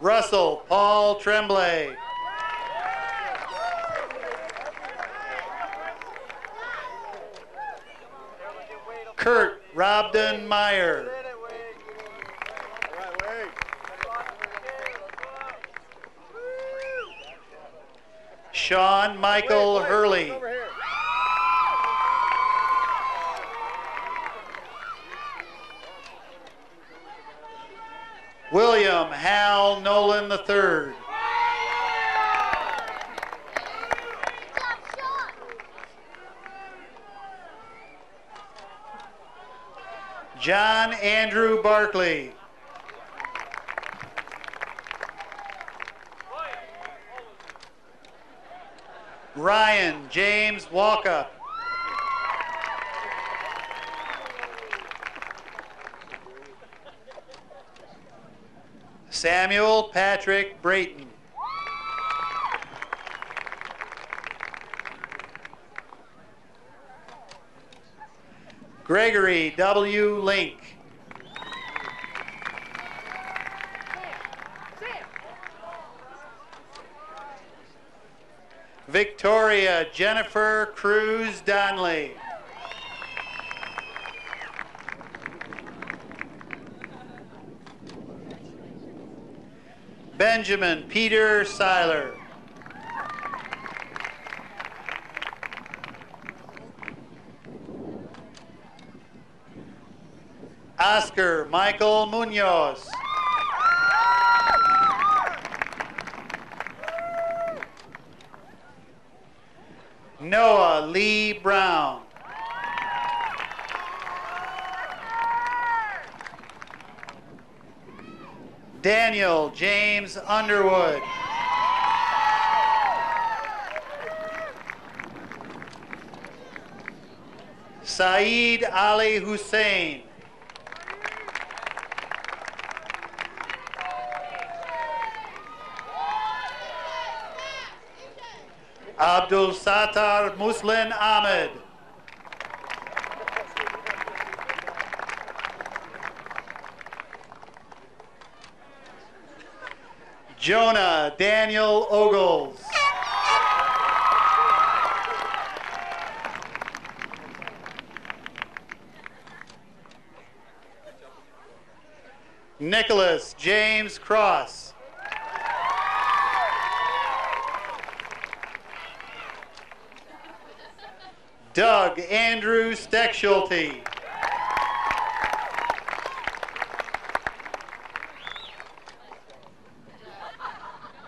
Russell Paul Tremblay. Kurt Robden Meyer. Sean Michael Hurley. William Hal Nolan III. John Andrew Barkley. Ryan James Walker. Samuel Patrick Brayton. Gregory W. Link. Victoria Jennifer Cruz Donley. Benjamin Peter Seiler. Oscar Michael Munoz. Noah Lee Brown. Daniel James Underwood. Saeed Ali Hussein. Abdul Sattar Muslin Ahmed. Jonah Daniel Ogles. Nicholas James Cross. Doug Andrew Steckschulte.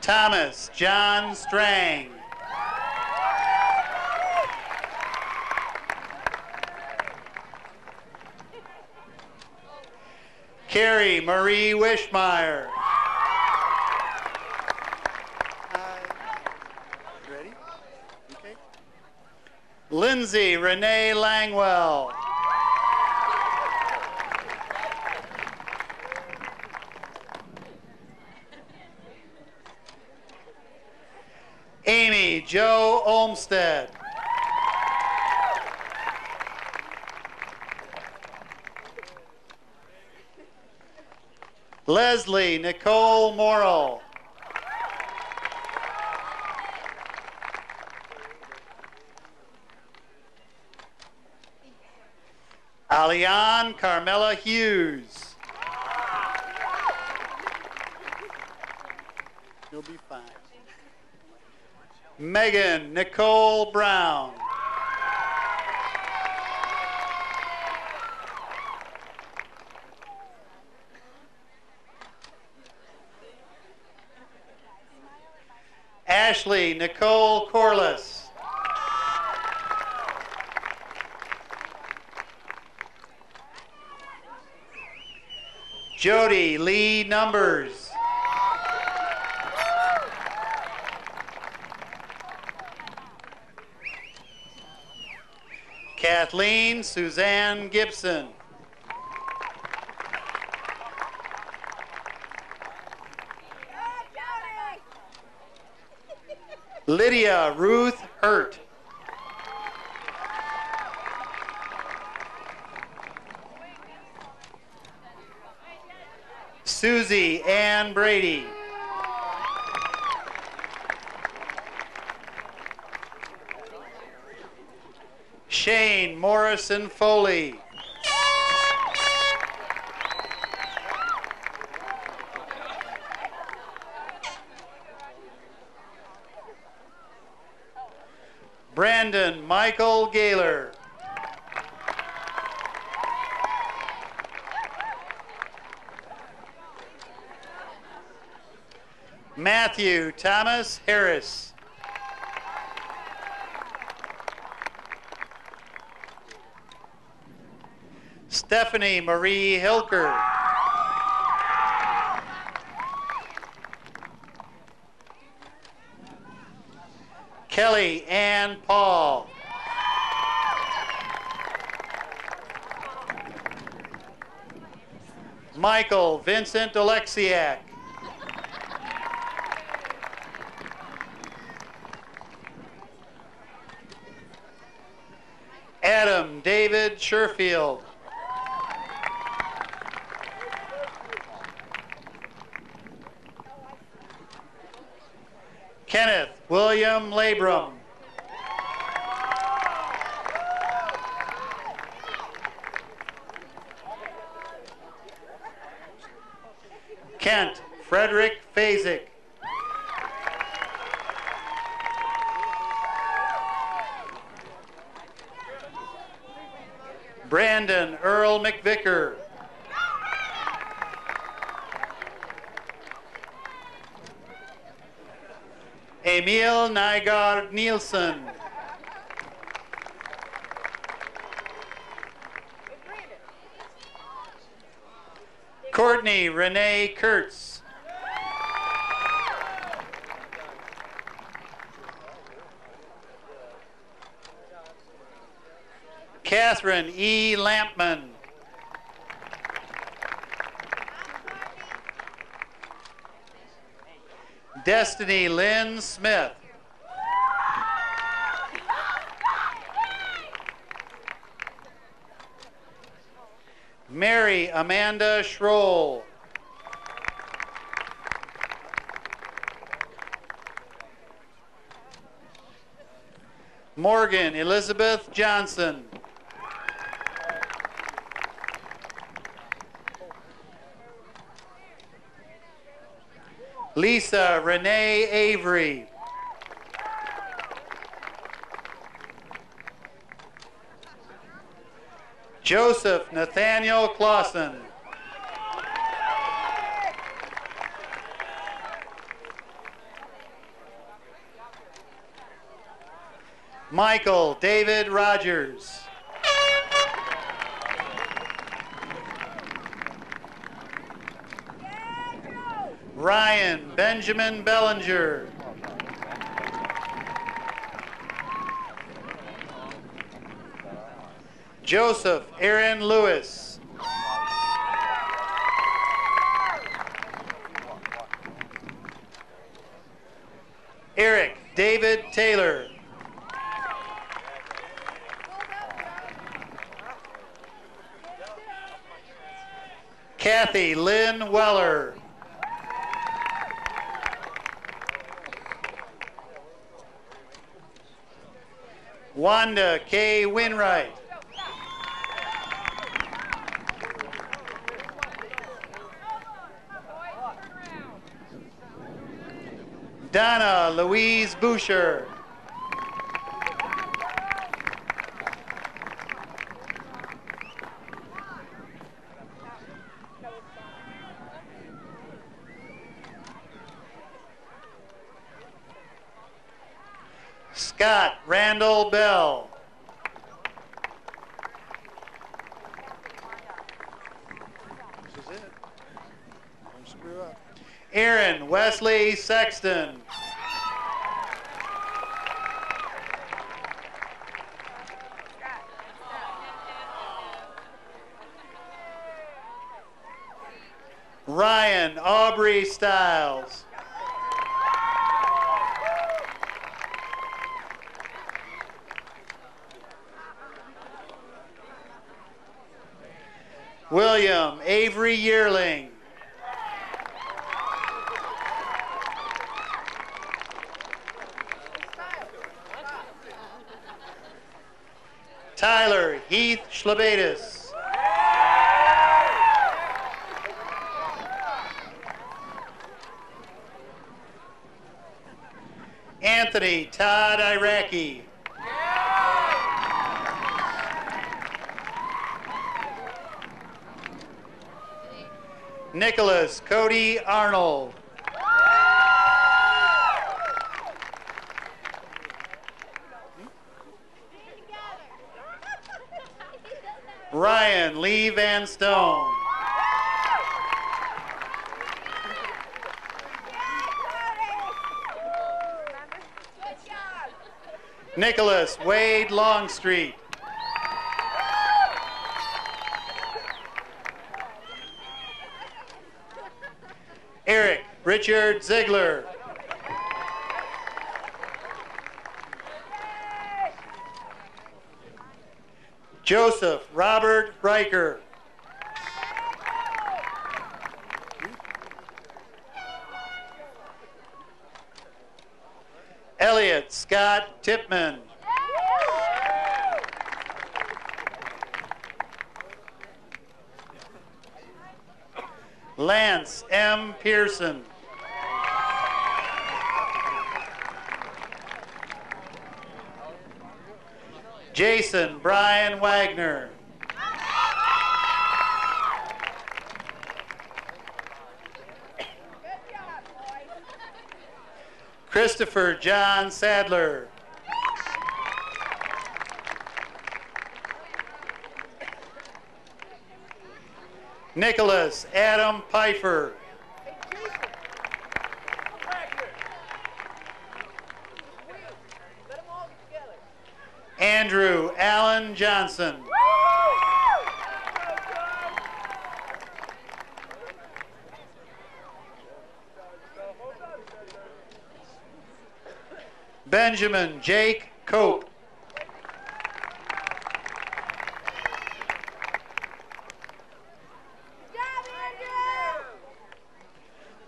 Thomas John Strang. Carrie Marie Wishmeyer. Ready? Okay. Lindsay Renee Langwell. Amy Joe Olmstead. Leslie Nicole Morrill. Alian Carmela Hughes. You'll be fine. Megan Nicole Brown. Ashley Nicole Corliss. Jody Lee Numbers. Kathleen Suzanne Gibson. Lydia Ruth Hurt. Susie Brady. Shane Morrison Foley. Brandon Michael Gaylor. Matthew Thomas Harris. Stephanie Marie Hilker. Kelly Ann Paul. Michael Vincent Alexiak. Adam Dave David Sherfield. Kenneth William Labrum. Kent Frederick Fazik. Brandon Earl McVicker. Emil Nygaard Nielsen. Courtney Renee Kurtz. Catherine E. Lampman. Destiny Lynn Smith. Mary Amanda Schroll. Morgan Elizabeth Johnson. Lisa Renee Avery. Joseph Nathaniel Clausen. Michael David Rogers. Ryan Benjamin Bellinger. Joseph Aaron Lewis. Eric David Taylor. Kathy Lynn Weller. Wanda K. Winwright. Donna Louise Boucher. Scott Randall Bell. This is it. Don't screw up. Aaron Wesley Sexton. Stiles. William Avery Yearling. Tyler Heath Schlabatus. Anthony Todd Iraqi. Nicholas Cody Arnold. Ryan Lee Van Stone. Nicholas Wade Longstreet. Eric Richard Ziegler. Joseph Robert Riker. Scott Tipman. Lance M. Pearson. Jason Brian Wagner. Christopher John Sadler. Nicholas Adam Pfeiffer. Andrew Allen Johnson. Benjamin Jake Cope.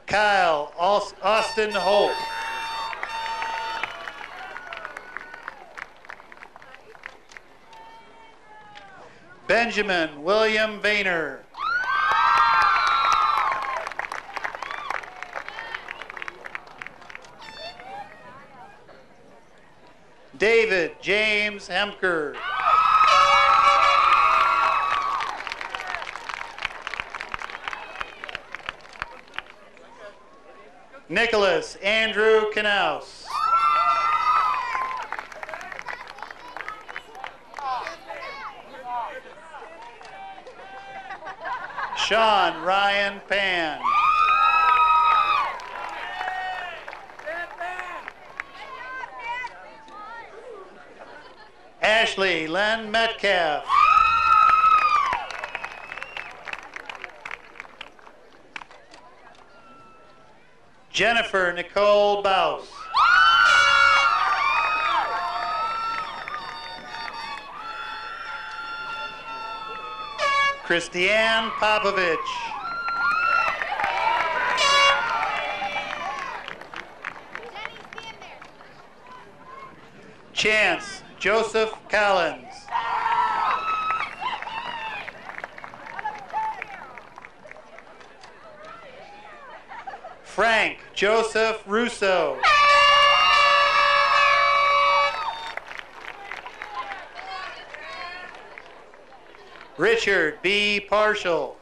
Kyle Austin Holt. Benjamin William Vayner. David James Hemker. Nicholas Andrew Knaus. Sean Ryan Pan. Ashley Len Metcalf. Jennifer Nicole Baus. Christiane Popovich. Chance Joseph Collins. Frank Joseph Russo. Richard B. Partial.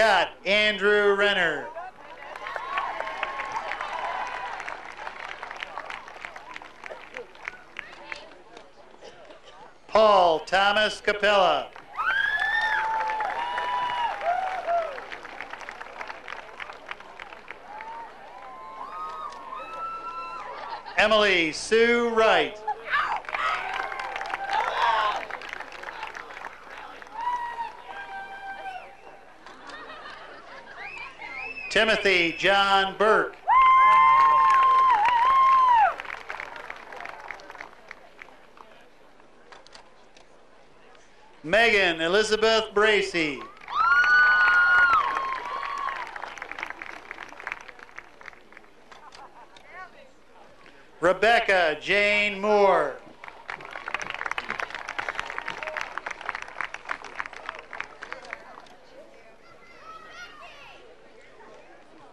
Scott Andrew Renner. Paul Thomas Capella. Emily Sue Wright. Timothy John Burke. Megan Elizabeth Bracy. Rebecca Jane Moore.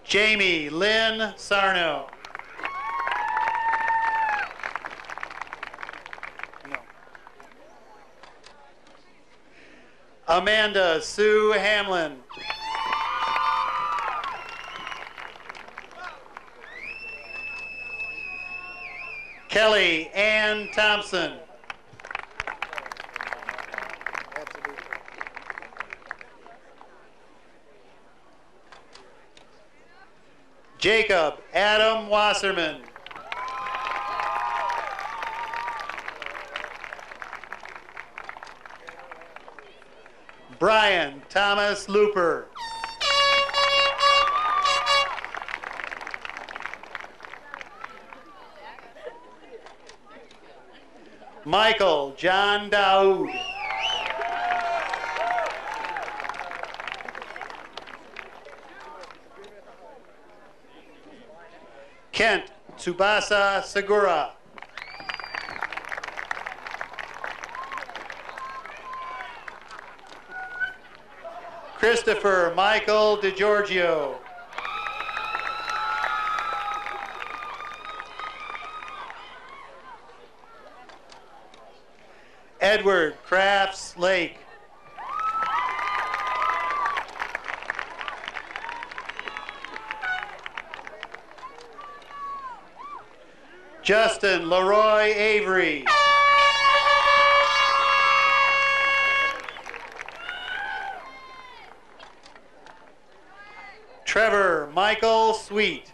Jamie Lynn Sarno. Amanda Sue Hamlin. Kelly Ann Thompson. Jacob Adam Wasserman. Brian Thomas Looper. Michael John Dow, Kent Tsubasa Segura. Christopher Michael DeGiorgio. Edward Crafts Lake. Justin Leroy Avery. Trevor Michael Sweet.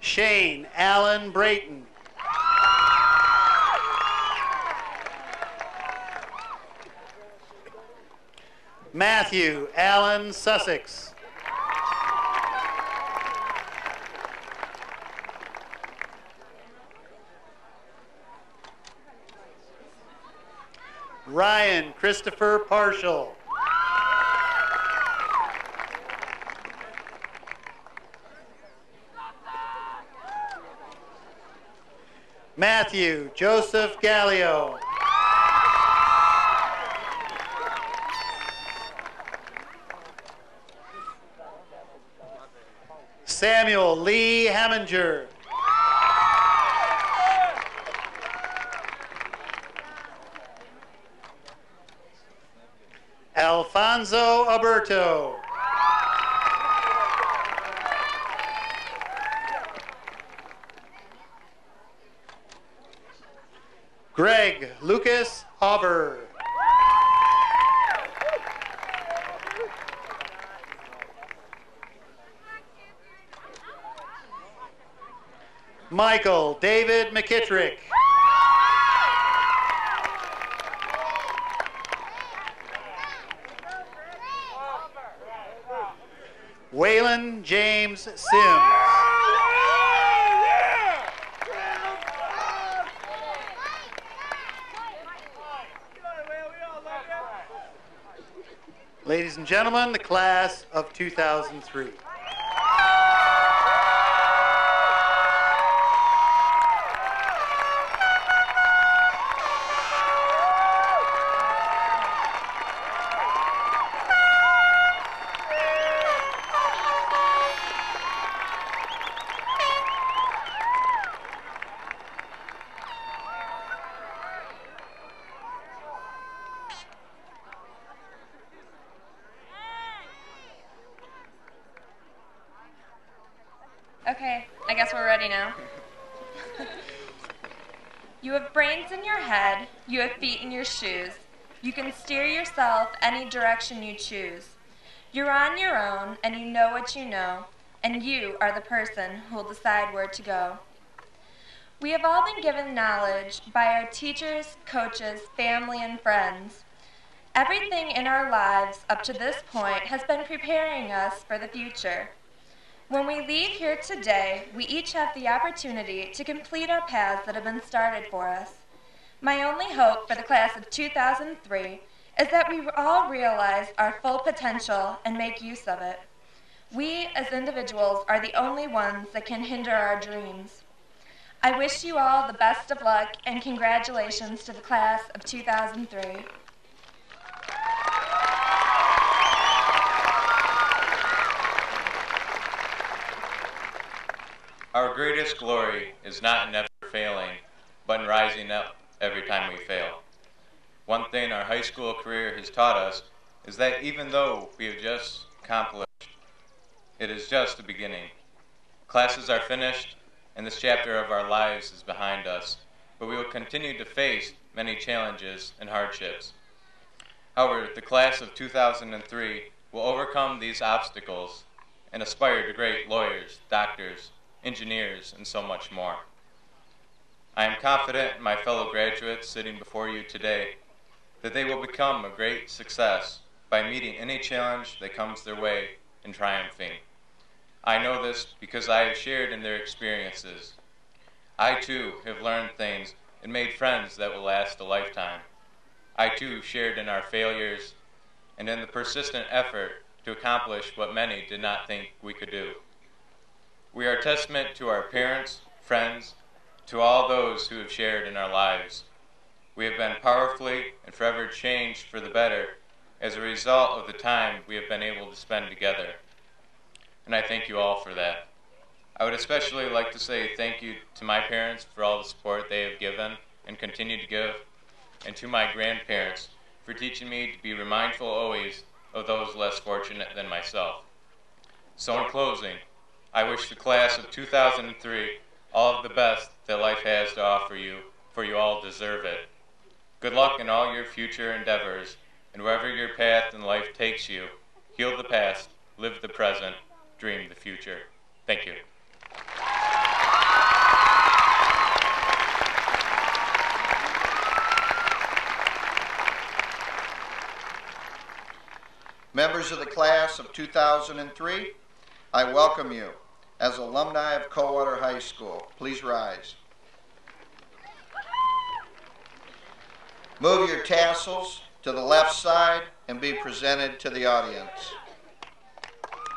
Shane Allen Brayton. Matthew Allen Sussex. Ryan Christopher Partial. Matthew Joseph Gallio. Samuel Lee Heminger. Alfonso Alberto. Greg Lucas Hauber. Michael David McKittrick. James Sims. Ladies and gentlemen, the class of 2003. Okay, I guess we're ready now. you have brains in your head, you have feet in your shoes. You can steer yourself any direction you choose. You're on your own, and you know what you know, and you are the person who will decide where to go. We have all been given knowledge by our teachers, coaches, family, and friends. Everything in our lives up to this point has been preparing us for the future. When we leave here today, we each have the opportunity to complete our paths that have been started for us. My only hope for the class of 2003 is that we all realize our full potential and make use of it. We, as individuals, are the only ones that can hinder our dreams. I wish you all the best of luck and congratulations to the class of 2003. Our greatest glory is not in never failing, but in rising up every time we fail. One thing our high school career has taught us is that even though we have just accomplished, it is just the beginning. Classes are finished, and this chapter of our lives is behind us, but we will continue to face many challenges and hardships. However, the class of 2003 will overcome these obstacles and aspire to great lawyers, doctors, engineers, and so much more. I am confident in my fellow graduates sitting before you today that they will become a great success by meeting any challenge that comes their way and triumphing. I know this because I have shared in their experiences. I too have learned things and made friends that will last a lifetime. I too shared in our failures and in the persistent effort to accomplish what many did not think we could do. We are a testament to our parents, friends, to all those who have shared in our lives. We have been powerfully and forever changed for the better as a result of the time we have been able to spend together. And I thank you all for that. I would especially like to say thank you to my parents for all the support they have given and continue to give, and to my grandparents for teaching me to be mindful always of those less fortunate than myself. So, in closing, I wish the class of 2003 all of the best that life has to offer you, for you all deserve it. Good luck in all your future endeavors, and wherever your path in life takes you, heal the past, live the present, dream the future. Thank you. Members of the class of 2003, I welcome you as alumni of Coldwater High School. Please rise. Move your tassels to the left side and be presented to the audience.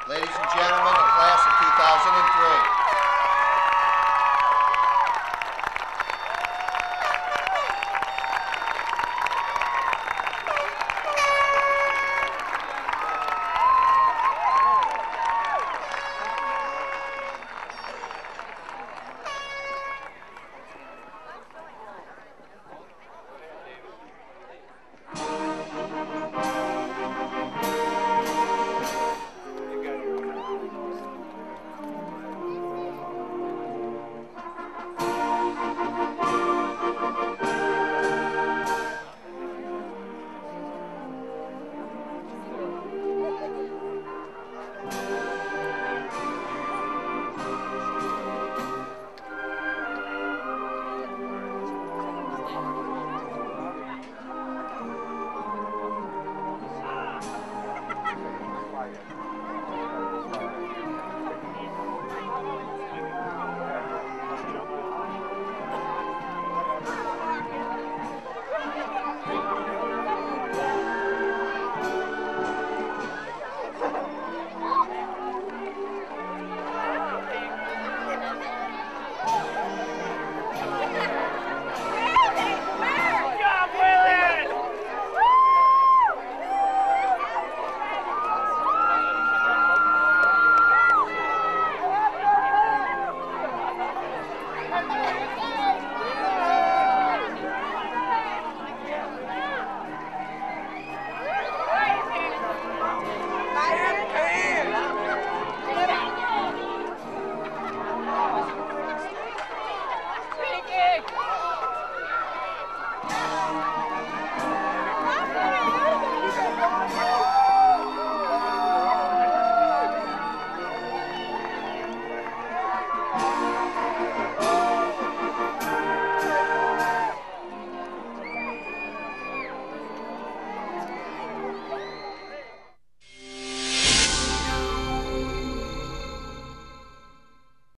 Ladies and gentlemen, the class of 2003.